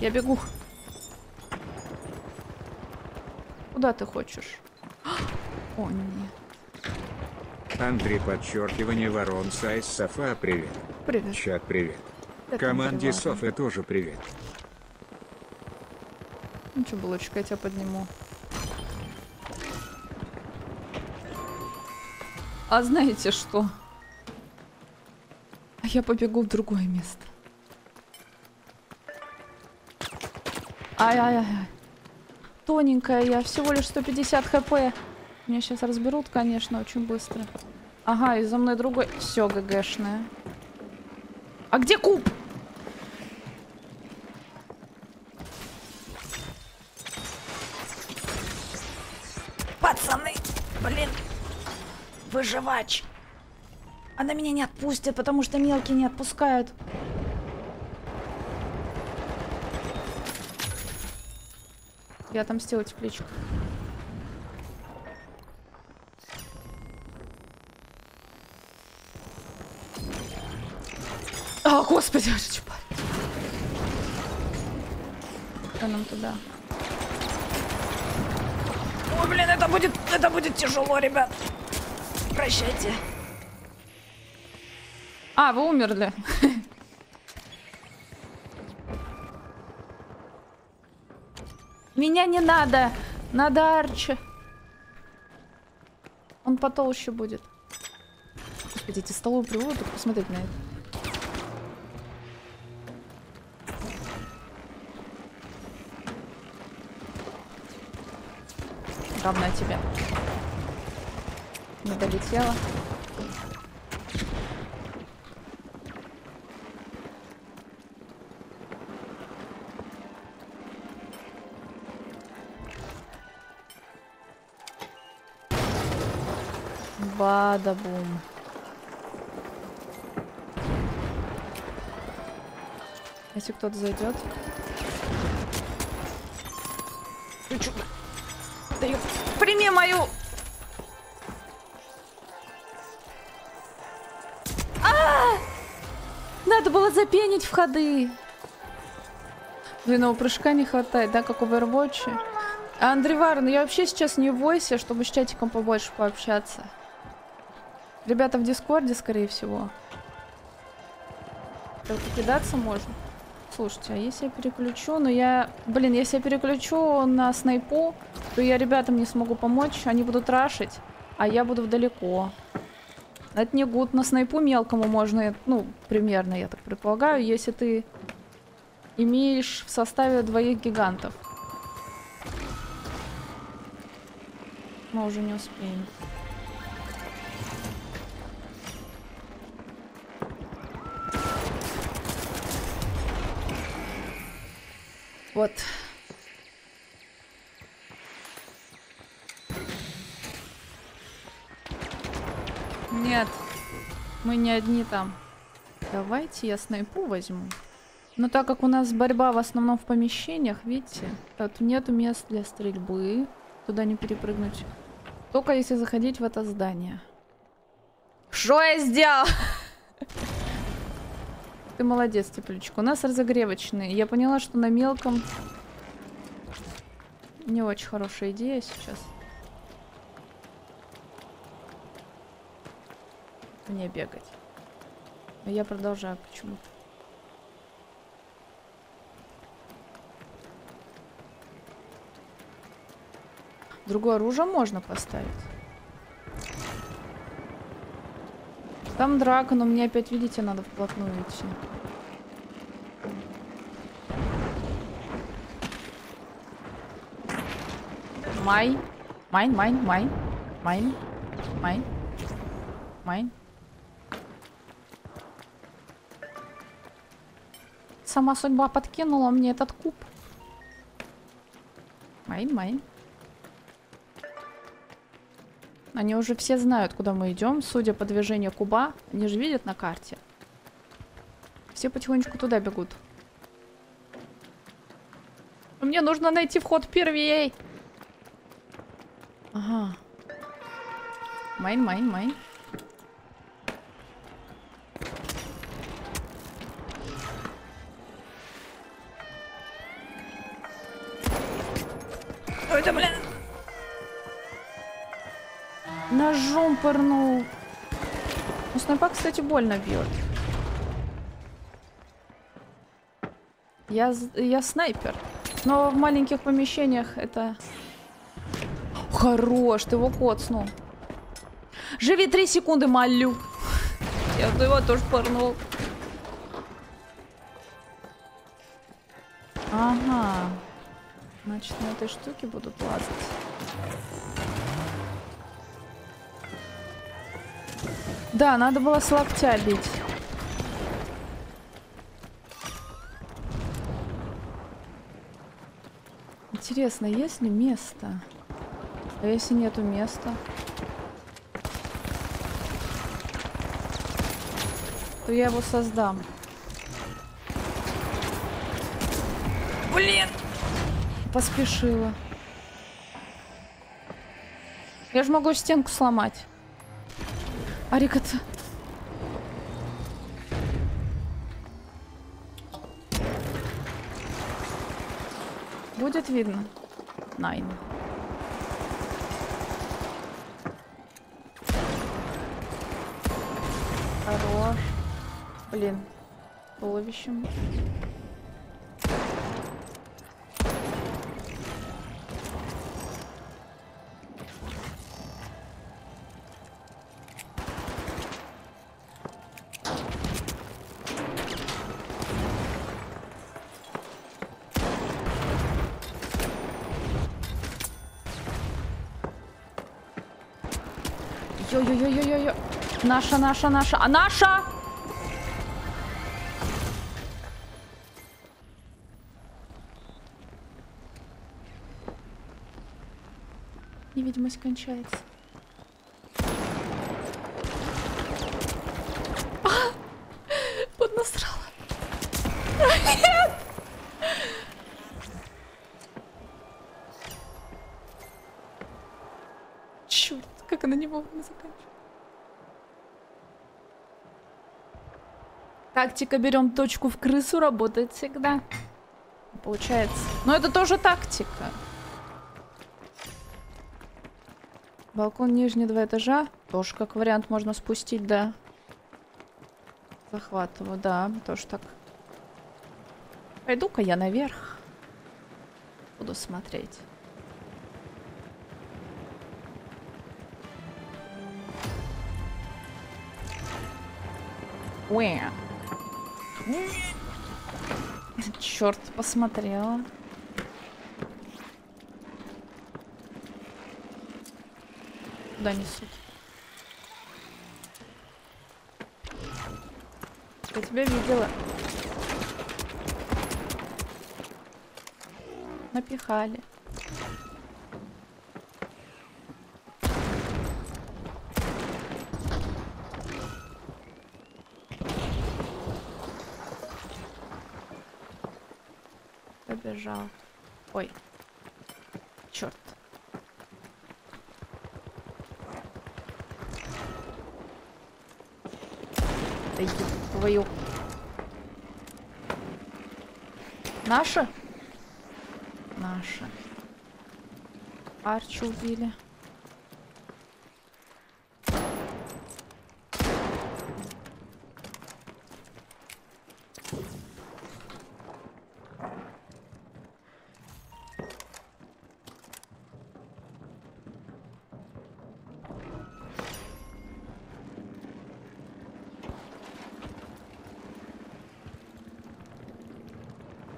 Я бегу. Куда ты хочешь? О, нет. Андрей подчеркивание ворон сайз Софа привет. Привет. Чат привет. Это Команде. Софы тоже привет. Ну что, булочка, я тебя подниму. А знаете что? А я побегу в другое место. Ай-ай-ай. Тоненькая я, всего лишь 150 хп. Меня сейчас разберут, конечно, очень быстро. Ага, и за мной другой... Все, ГГшная. А где куб? Пацаны, блин, выживач. Она меня не отпустит, потому что мелкие не отпускают. Я отомстила тепличку. Господи, чупа. Что нам туда? Ой, блин, это будет, это будет тяжело, ребят. Прощайте. А, вы умерли. Меня не надо. Надо Арчи. Он потолще будет. Господи, эти столовые только посмотреть на это. Равна тебе. Не долетела. Бада-бум. Если кто-то зайдет. Ты чё? Да ё- Прими мою! А! Надо было запенить входы. Двойного прыжка не хватает, да, как в Overwatch. А, Андрей Варн, я вообще сейчас не в войсе, чтобы с чатиком побольше пообщаться. Ребята в Дискорде, скорее всего. Так кидаться можно. Слушайте, а если я переключу, но я... Блин, если я переключу на снайпу, то я ребятам не смогу помочь, они будут рашить, а я буду вдалеко. Это не good, на снайпу мелкому можно, ну, примерно, я так предполагаю, если ты имеешь в составе двоих гигантов. Мы уже не успеем. Вот. Нет, мы не одни там. Давайте я снайпу возьму. Но так как у нас борьба в основном в помещениях, видите, тут нету мест для стрельбы. Туда не перепрыгнуть. Только если заходить в это здание. Что я сделал? Ты молодец, теплючка. У нас разогревочные. Я поняла, что на мелком не очень хорошая идея сейчас. Мне бегать. Но я продолжаю почему-то. Другое оружие можно поставить. Там драка, но мне опять, видите, надо вплотную идти. Май. Mine, mine, mine. Mine. Mine. Mine. Сама судьба подкинула мне этот куб. Mine, mine. Они уже все знают, куда мы идем, судя по движению куба. Они же видят на карте. Все потихонечку туда бегут. Мне нужно найти вход первей. Ага. Mine, mine, mine. Снайпа, кстати, больно бьет. Я, я снайпер. Но в маленьких помещениях это... Хорош, ты его коцнул. Живи три секунды, малю. Я его тоже пырнул. Ага. Значит, на этой штуке будут лазать. Да, надо было с локтя бить. Интересно, есть ли место? А если нету места? То я его создам. Блин! Поспешила. Я же могу стенку сломать. Ариката. будет видно? Найн. Хорош. Блин. Туловищем. Наша, наша, наша. А наша! Невидимость кончается. Тактика берем точку в крысу работает всегда. Получается. Но это тоже тактика. Балкон нижний два этажа. Тоже как вариант можно спустить, да. Захватываю, да. Тоже так. Пойду-ка я наверх. Буду смотреть. Уэ. Черт, посмотрела. Куда несут? Я тебя видела. Напихали. Побежал. Ой. Черт. Да твою. Наша? Наша. Арчи убили.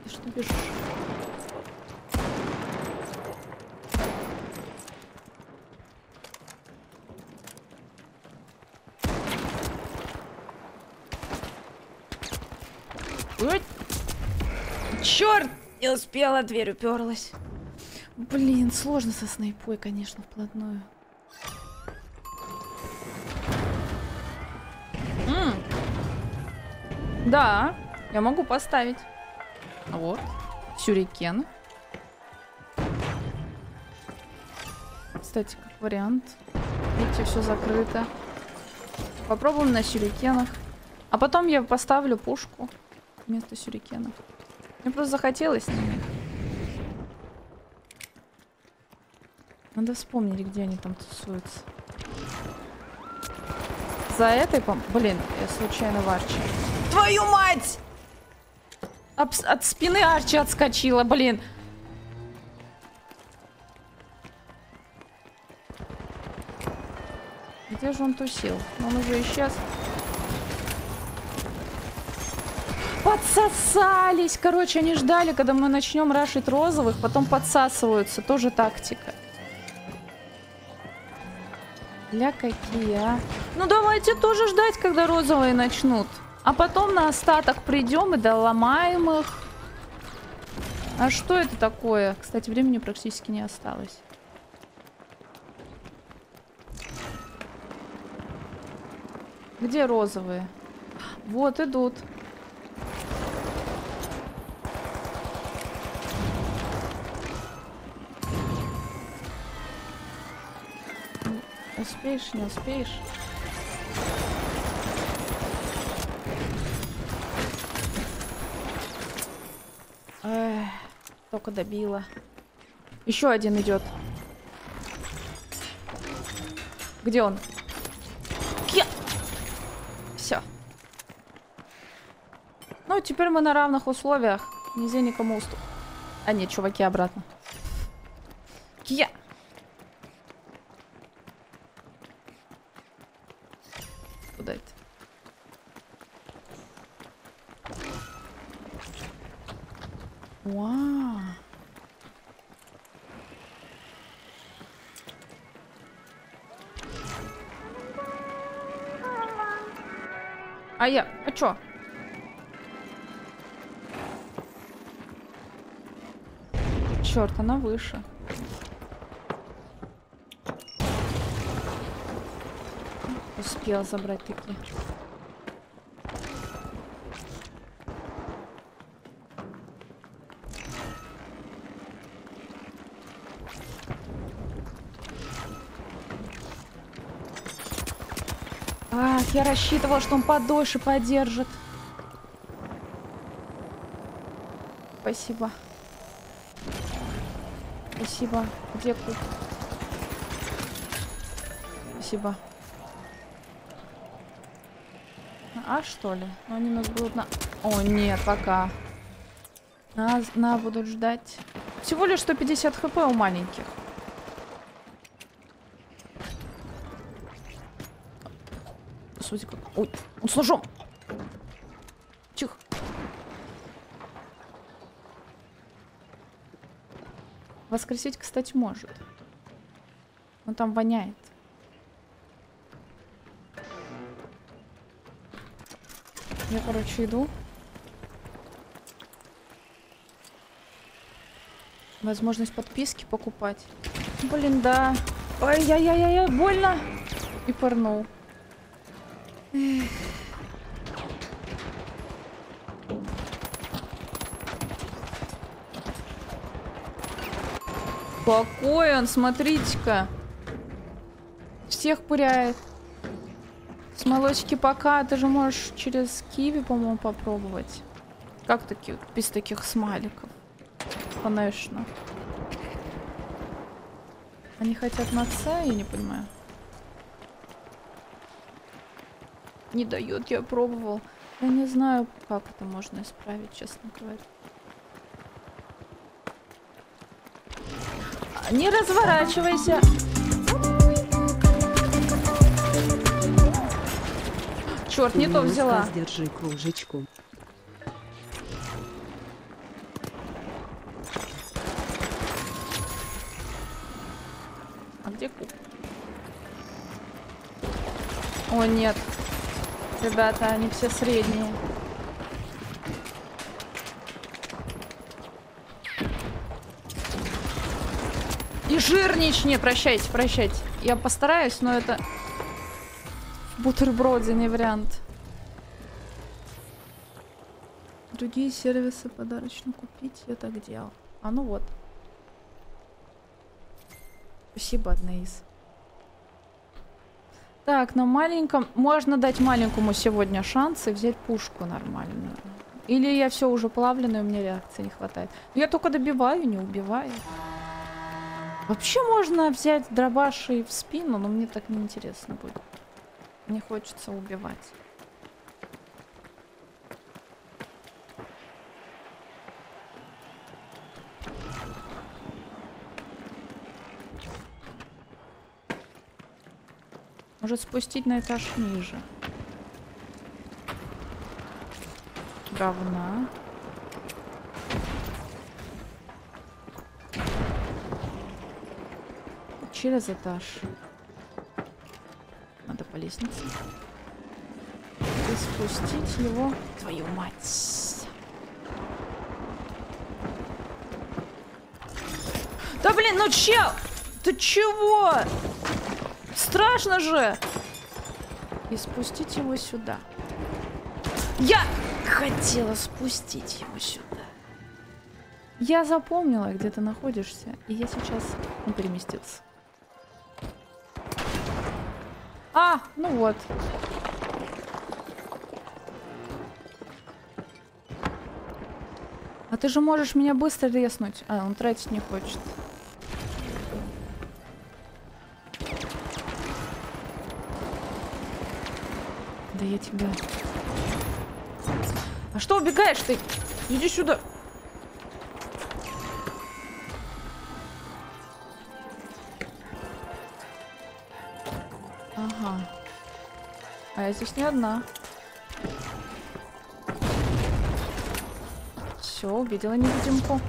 Ты что бежишь? Черт! Не успела, дверь уперлась. Блин, сложно со снайпой, конечно, вплотную. М. Да, я могу поставить. Вот. Сюрикен. Кстати, как вариант. Видите, все закрыто. Попробуем на сюрикенах. А потом я поставлю пушку вместо сюрикенов. Мне просто захотелось на них. Надо вспомнить, где они там тусуются. За этой, пом... Блин, я случайно в арчи. Твою мать! Об- от спины Арчи отскочила, блин. Где же он тусил? Он уже исчез. Подсосались! Короче, они ждали, когда мы начнем рашить розовых, потом подсасываются. Тоже тактика. Ля какие, а? Ну давайте тоже ждать, когда розовые начнут. А потом на остаток придем и доломаем их. А что это такое? Кстати, времени практически не осталось. Где розовые? Вот, идут. Успеешь, не успеешь? Эх. Только добила. Еще один идет. Где он? Все. Ну, теперь мы на равных условиях. Нельзя никому уступ. А нет, чуваки, обратно. Кия! Я... А чё? Черт, она выше. Успел забрать такие. Ах, я рассчитывала, что он подольше подержит. Спасибо. Спасибо. Где куб? Спасибо. А что ли? Ну, Они нас будут на... О, нет, пока. Нас, на, будут ждать. Всего лишь 150 хп у маленьких. Судя как... Ой, он с ножом! Тихо. Воскресить, кстати, может. Он там воняет. Я, короче, иду. Возможность подписки покупать. Блин, да. Ой-яй-яй-яй, больно. И порнул. Эх. Какой он, смотрите-ка. Всех пыряет. Молочки пока ты же можешь через киви, по-моему, попробовать. Как таких, без таких смайликов? Конечно. Они хотят на С, я не понимаю. Не дает, я пробовал. Я не знаю, как это можно исправить, честно говоря. Не разворачивайся. Черт, не то взяла. Сдержи кружечку. А где куб? О, нет. Ребята, они все средние. И жирничь! Не, прощайте, прощайте. Я постараюсь, но это... в не вариант. Другие сервисы подарочно купить я так делал. А ну вот. Спасибо, Аднаис. Так, на маленьком... Можно дать маленькому сегодня шанс и взять пушку нормальную. Или я все уже плавленная, у меня реакции не хватает. Я только добиваю, не убиваю. Вообще можно взять дробаш и в спину, но мне так неинтересно будет. Мне хочется убивать. Может спустить на этаж ниже. Говна. Через этаж. Надо по лестнице. И спустить его. Твою мать. Да блин, ну чел! Ты чего? Страшно же! И спустить его сюда. Я хотела спустить его сюда. Я запомнила, где ты находишься, и я сейчас не переместился. А, ну вот. А ты же можешь меня быстро резнуть. А, он тратить не хочет. Тебя... А что убегаешь ты? Иди сюда. Ага. А я здесь не одна. Все, увидела невидимку.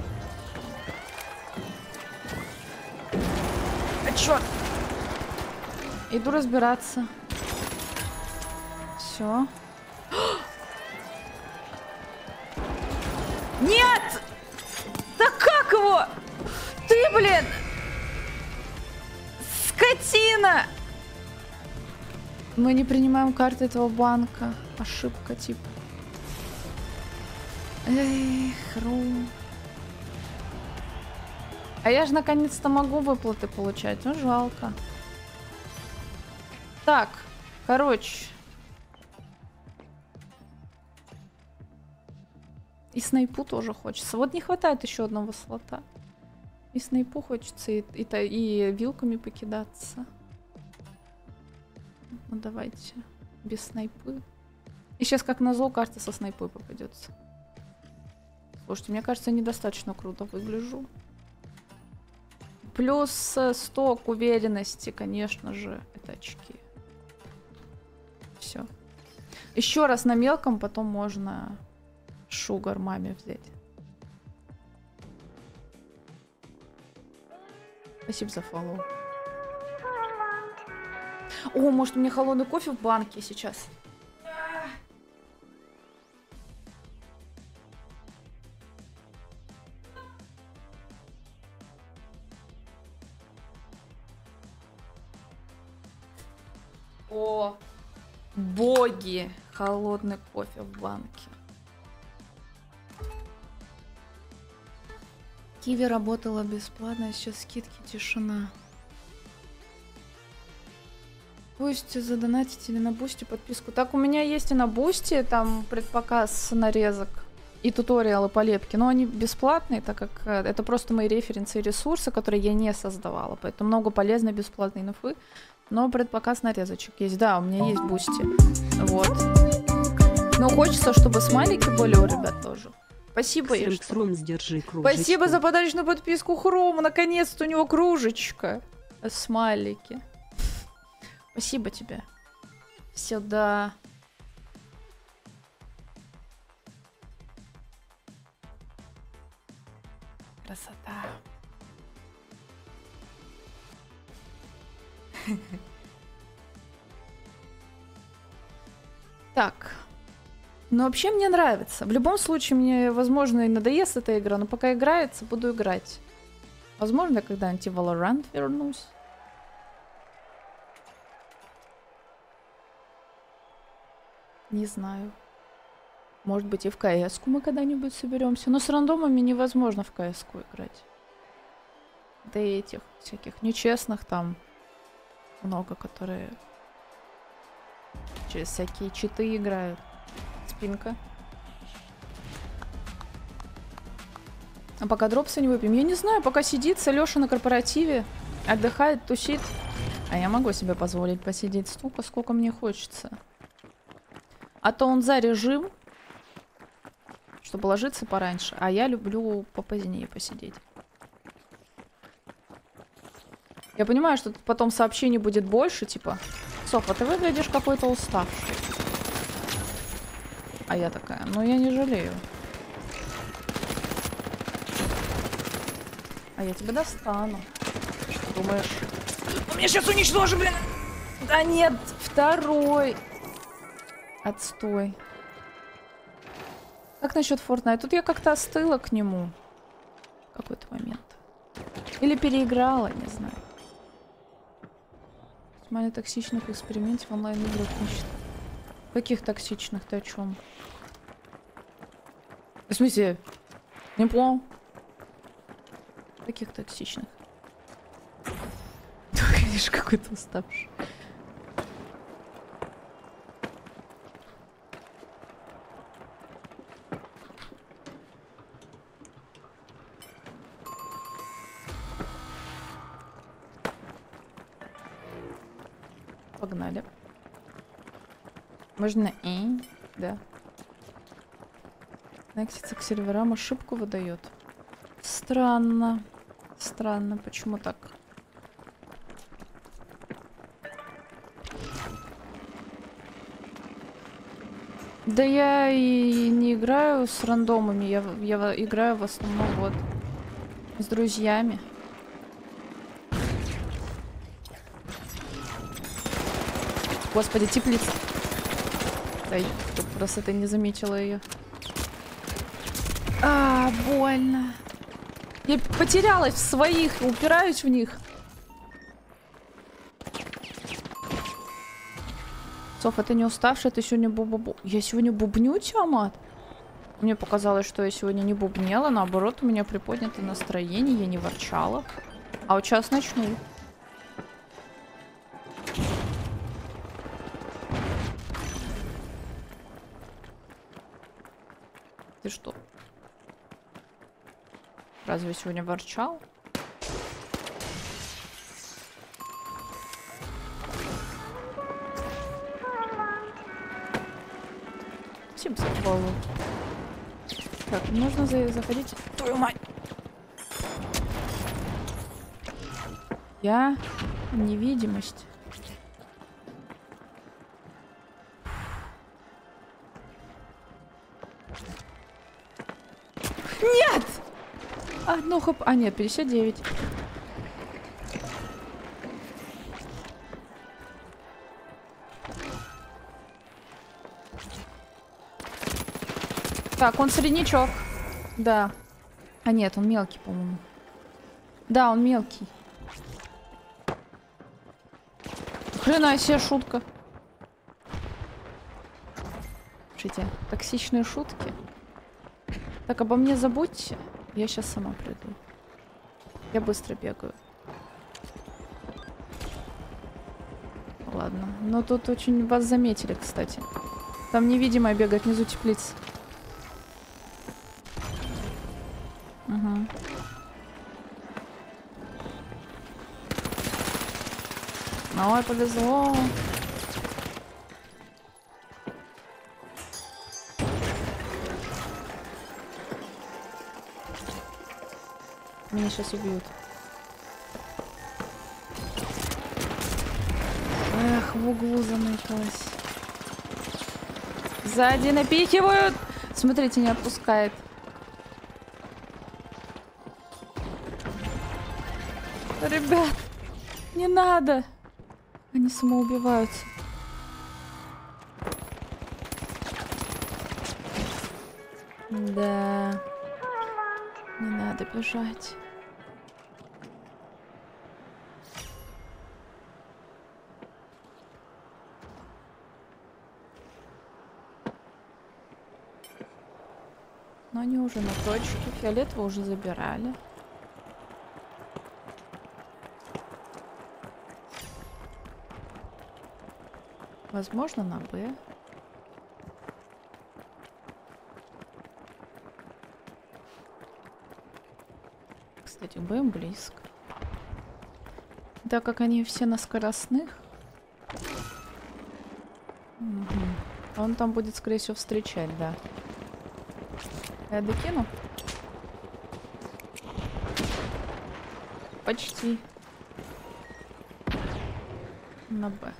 А черт! Иду разбираться. Все. Нет! Да как его? Ты, блин! Скотина! Мы не принимаем карты этого банка. Ошибка, типа. Эх, Ру. А я же наконец-то могу выплаты получать. Ну, жалко. Так, короче. Снайпу тоже хочется. Вот не хватает еще одного слота. И снайпу хочется, и, и, и вилками покидаться. Ну давайте. Без снайпы. И сейчас как назло карта со снайпой попадется. Слушайте, мне кажется, я недостаточно круто выгляжу. Плюс э, 100 к уверенности, конечно же, это очки. Все. Еще раз на мелком, потом можно шугар маме взять. Спасибо за фоллоу. О, может, у меня холодный кофе в банке сейчас. О, боги! Холодный кофе в банке. Киви работала бесплатно, а сейчас скидки тишина. Пусть задонатите или на бусти подписку. Так, у меня есть и на бусти, там предпоказ нарезок и туториалы по лепке, но они бесплатные, так как э, это просто мои референсы и ресурсы, которые я не создавала, поэтому много полезной бесплатной инфы, но предпоказ нарезочек есть. Да, у меня есть бусти, вот. Но хочется, чтобы смайлики были у ребят тоже. Спасибо, Ир, что- Хром, держи кружечку. Спасибо за подарочную подписку Хрома. Наконец-то у него кружечка. Смайлики. Спасибо тебе. Сюда. Красота. Так. Ну, вообще мне нравится. В любом случае, мне, возможно, и надоест эта игра, но пока играется, буду играть. Возможно, когда-нибудь и Valorant вернусь. Не знаю. Может быть, и в кс мы когда-нибудь соберемся. Но с рандомами невозможно в кс играть. Да и этих всяких нечестных там много, которые через всякие читы играют. Спинка. А пока дропсы не выпьем. Я не знаю, пока сидит Леша на корпоративе, отдыхает, тусит. А я могу себе позволить посидеть столько, сколько мне хочется. А то он за режим, чтобы ложиться пораньше. А я люблю попозднее посидеть. Я понимаю, что потом сообщений будет больше, типа, Софа, ты выглядишь какой-то уставший. А я такая, ну я не жалею. А я тебя достану. Что думаешь? Он меня сейчас уничтожит, блин! Да нет, второй. Отстой. Как насчет Fortnite? Тут я как-то остыла к нему. В какой-то момент. Или переиграла, не знаю. Внимание токсичных экспериментов в онлайн-играх не считаю. Каких токсичных? Ты о чем? В смысле? Не понял. Таких токсичных. Ты выглядишь какой-то уставший. Погнали. Можно и, да. Коннектиться к серверам ошибку выдает. Странно. Странно, почему так? Да я и не играю с рандомами, я, я играю в основном вот с друзьями. Господи, теплица. Ай, просто ты не заметила ее. Больно. Я потерялась в своих, упираюсь в них. Софа, ты не уставшая, ты сегодня бу-бу-бу. Я сегодня бубню, Тиамат? Мне показалось, что я сегодня не бубнела, наоборот, у меня приподнятое настроение, я не ворчала. А вот сейчас начну. Разве сегодня ворчал? За фоллоу. Так, нужно за- заходить. Твою мать! Я невидимость. Одно хп... А, нет, 59. Так, он среднячок. Да. А нет, он мелкий, по-моему. Да, он мелкий. Хрена себе шутка. Слушайте, токсичные шутки. Так, обо мне забудьте. Я сейчас сама приду. Я быстро бегаю. Ладно. Но тут очень вас заметили, кстати. Там невидимая бегает внизу теплицы. Угу. Ой, повезло. Меня сейчас убьют. Эх, в углу замыкалась. Сзади напихивают. Смотрите, не отпускает. Ребят, не надо. Они самоубиваются. Да. Не надо бежать. Уже на точке. Фиолетово уже забирали. Возможно, на Б. Кстати, Б им близко. Так как они все на скоростных. Мгм. Он там будет, скорее всего, встречать, да. Я докину? Почти. На Б.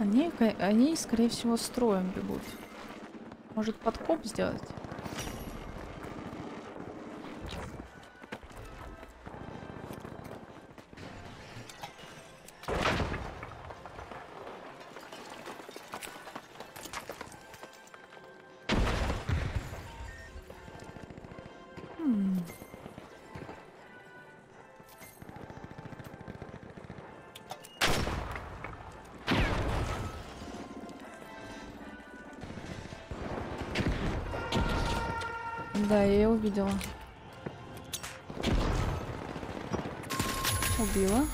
Они, они, скорее всего, строем бегут. Может, подкоп сделать? Увидела. Убила.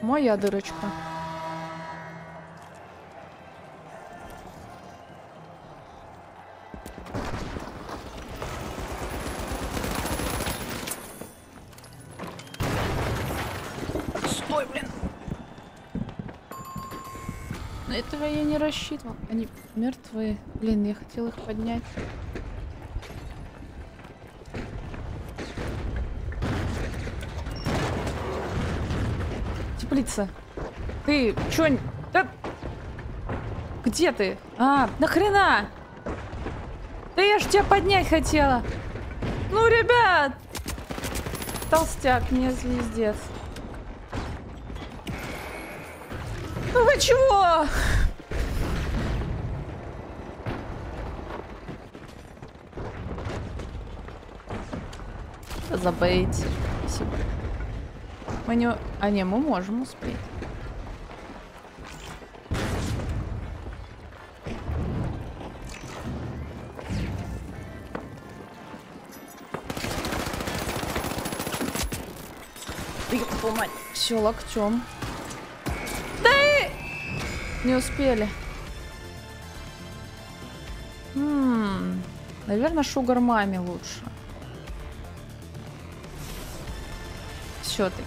Моя дырочка. На этого я не рассчитывал. Они мертвые. Блин, я хотел их поднять. Теплица. Ты чё? Да... Где ты? А, нахрена? Да я ж тебя поднять хотела. Ну, ребят! Толстяк, мне звездец. Чего? Забейте. Спасибо. Мы не... А не, мы можем успеть. Все, локтем. Не успели. М, Наверное, шугар маме лучше. Все-таки.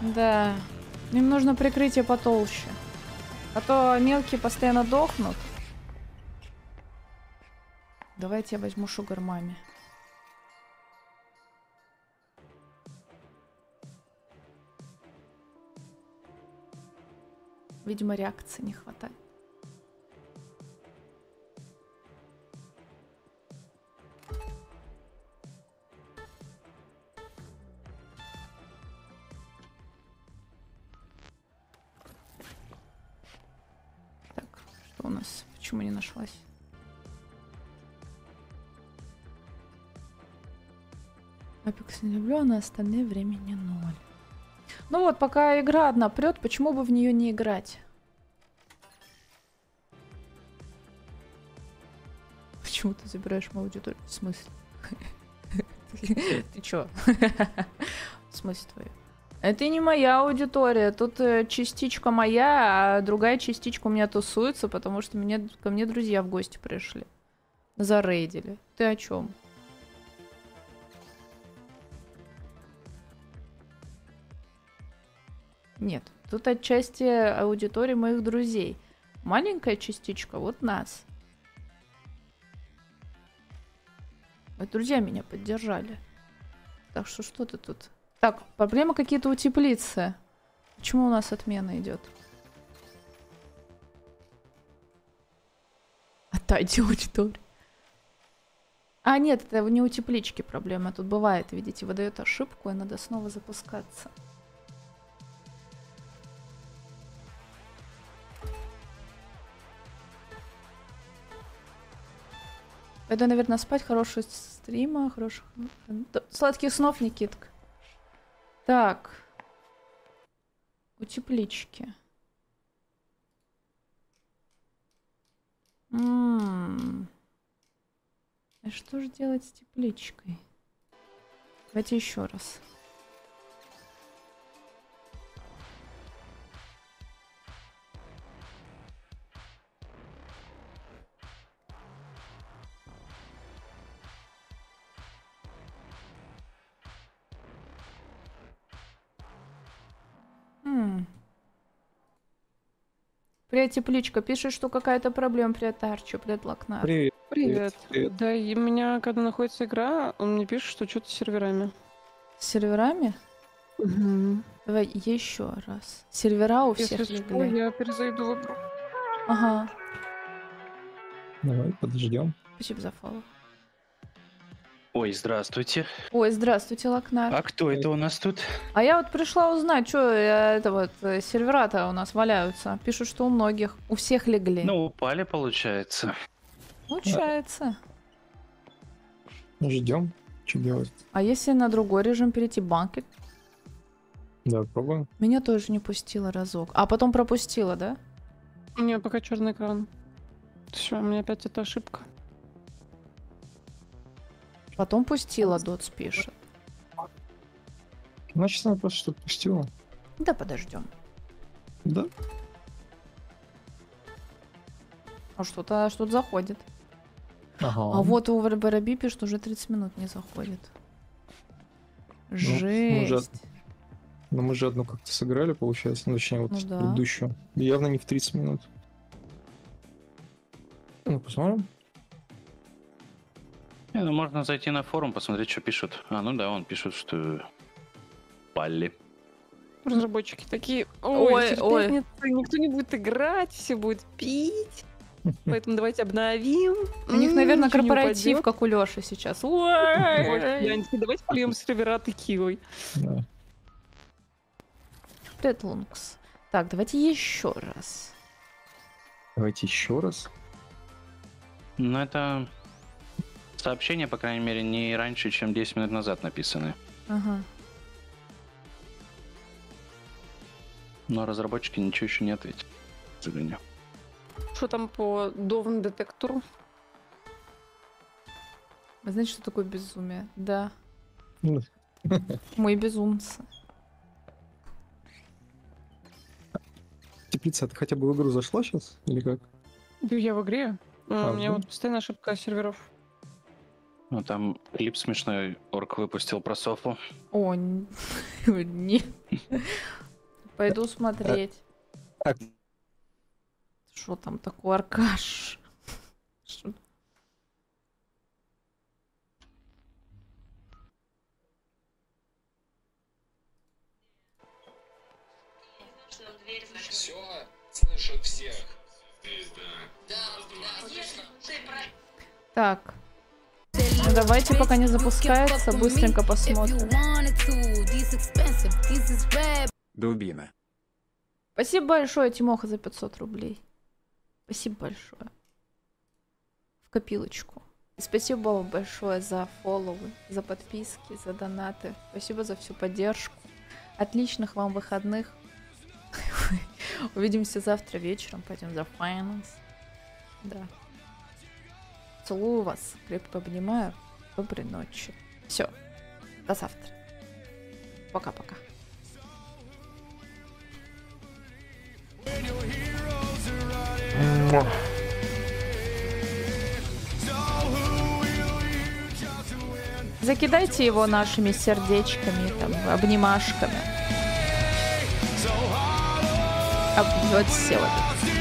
Да. Им нужно прикрытие потолще. А то мелкие постоянно дохнут. Давайте я возьму шугар маме. Видимо, реакции не хватает. Так, что у нас? Почему не нашлась? Апекс не люблю, а на остальные времени ноль. Ну вот, пока игра одна прет, почему бы в нее не играть? Почему ты забираешь мою аудиторию? В смысле? Ты чё? В смысле твою? Это не моя аудитория. Тут э, частичка моя, а другая частичка у меня тусуется, потому что мне, ко мне друзья в гости пришли. Зарейдили. Ты о чем? Нет, тут отчасти аудитории моих друзей. Маленькая частичка вот нас. Мои друзья меня поддержали. Так что что ты тут? Так, проблемы какие-то у теплицы. Почему у нас отмена идет? Отдайте аудиторию. А, нет, это не у теплички проблема. Тут бывает, видите, выдает ошибку, и надо снова запускаться. Пойду, наверное, спать. Хорошего стрима, хороших... Д- Сладких снов, Никитка. Так. У теплички. М. А что же делать с тепличкой? Давайте еще раз. Привет, тепличка. Пишет, что какая-то проблема. Привет, Арчо. Привет, Лакнар. Привет. Привет. привет. Да, и у меня, когда находится игра, он мне пишет, что что-то с серверами. С серверами? Давай еще раз. Сервера у всех Если что, я перезайду в игру. Ага. Давай подождем. Спасибо за фоллоу. Ой, здравствуйте. Ой, здравствуйте, Лакнар. А кто это у нас тут? А я вот пришла узнать, что это вот э, сервера-то у нас валяются. Пишут, что у многих, у всех легли. Ну, упали, получается. Получается. Ждем. Что делать? А если на другой режим перейти банки? Да, пробуем. Меня тоже не пустила разок. А потом пропустила, да? У меня пока черный экран. Все, у меня опять эта ошибка. Потом пустила, Дотс пишет. Значит, она просто что-то пустила. Да подождем. Да? А что-то что заходит. Ага. А вот у Бараби пишет, уже 30 минут не заходит. Ну, Жесть. может, Но мы же одну как-то сыграли, получается, ну, точнее, вот Ну да. предыдущую. Явно не в 30 минут. Ну, посмотрим. Не, ну можно зайти на форум, посмотреть, что пишут. А, ну да, он пишет, что палли. Разработчики такие, Ой, ой, ой. пятницу никто не будет играть, все будет пить. Поэтому давайте обновим. У них, наверное, корпоратив, как у Лёши сейчас. Ой, Ой. гляньте, Давайте польем сервера текилой. Лункс. Так, давайте еще раз. Давайте еще раз. Ну это сообщения, по крайней мере, не раньше, чем 10 минут назад написаны. Ага. Но разработчики ничего еще не ответили. К сожалению. Что там по довн детектору? Вы знаете, что такое безумие? Да. Ну, Мы безумцы. Теплица, ты хотя бы в игру зашла сейчас? Или как? Да Я в игре. А, У меня Правда? вот постоянно ошибка серверов. Ну там клип смешной орк выпустил про Софу. О, н- нет. Пойду смотреть. Так. Что там такое, Аркаш? Все, слышат всех. Так. Ну, давайте, пока не запускается, быстренько посмотрим. Дубина. Спасибо большое, Тимоха, за 500 рублей. Спасибо большое. В копилочку. И спасибо вам большое за фолловы, за подписки, за донаты. Спасибо за всю поддержку. Отличных вам выходных. Увидимся завтра вечером. Пойдем за finance. Да. Целую вас. Крепко обнимаю. Доброй ночи. Все. До завтра. Пока-пока. Закидайте его нашими сердечками, там, обнимашками. Об- вот все вот.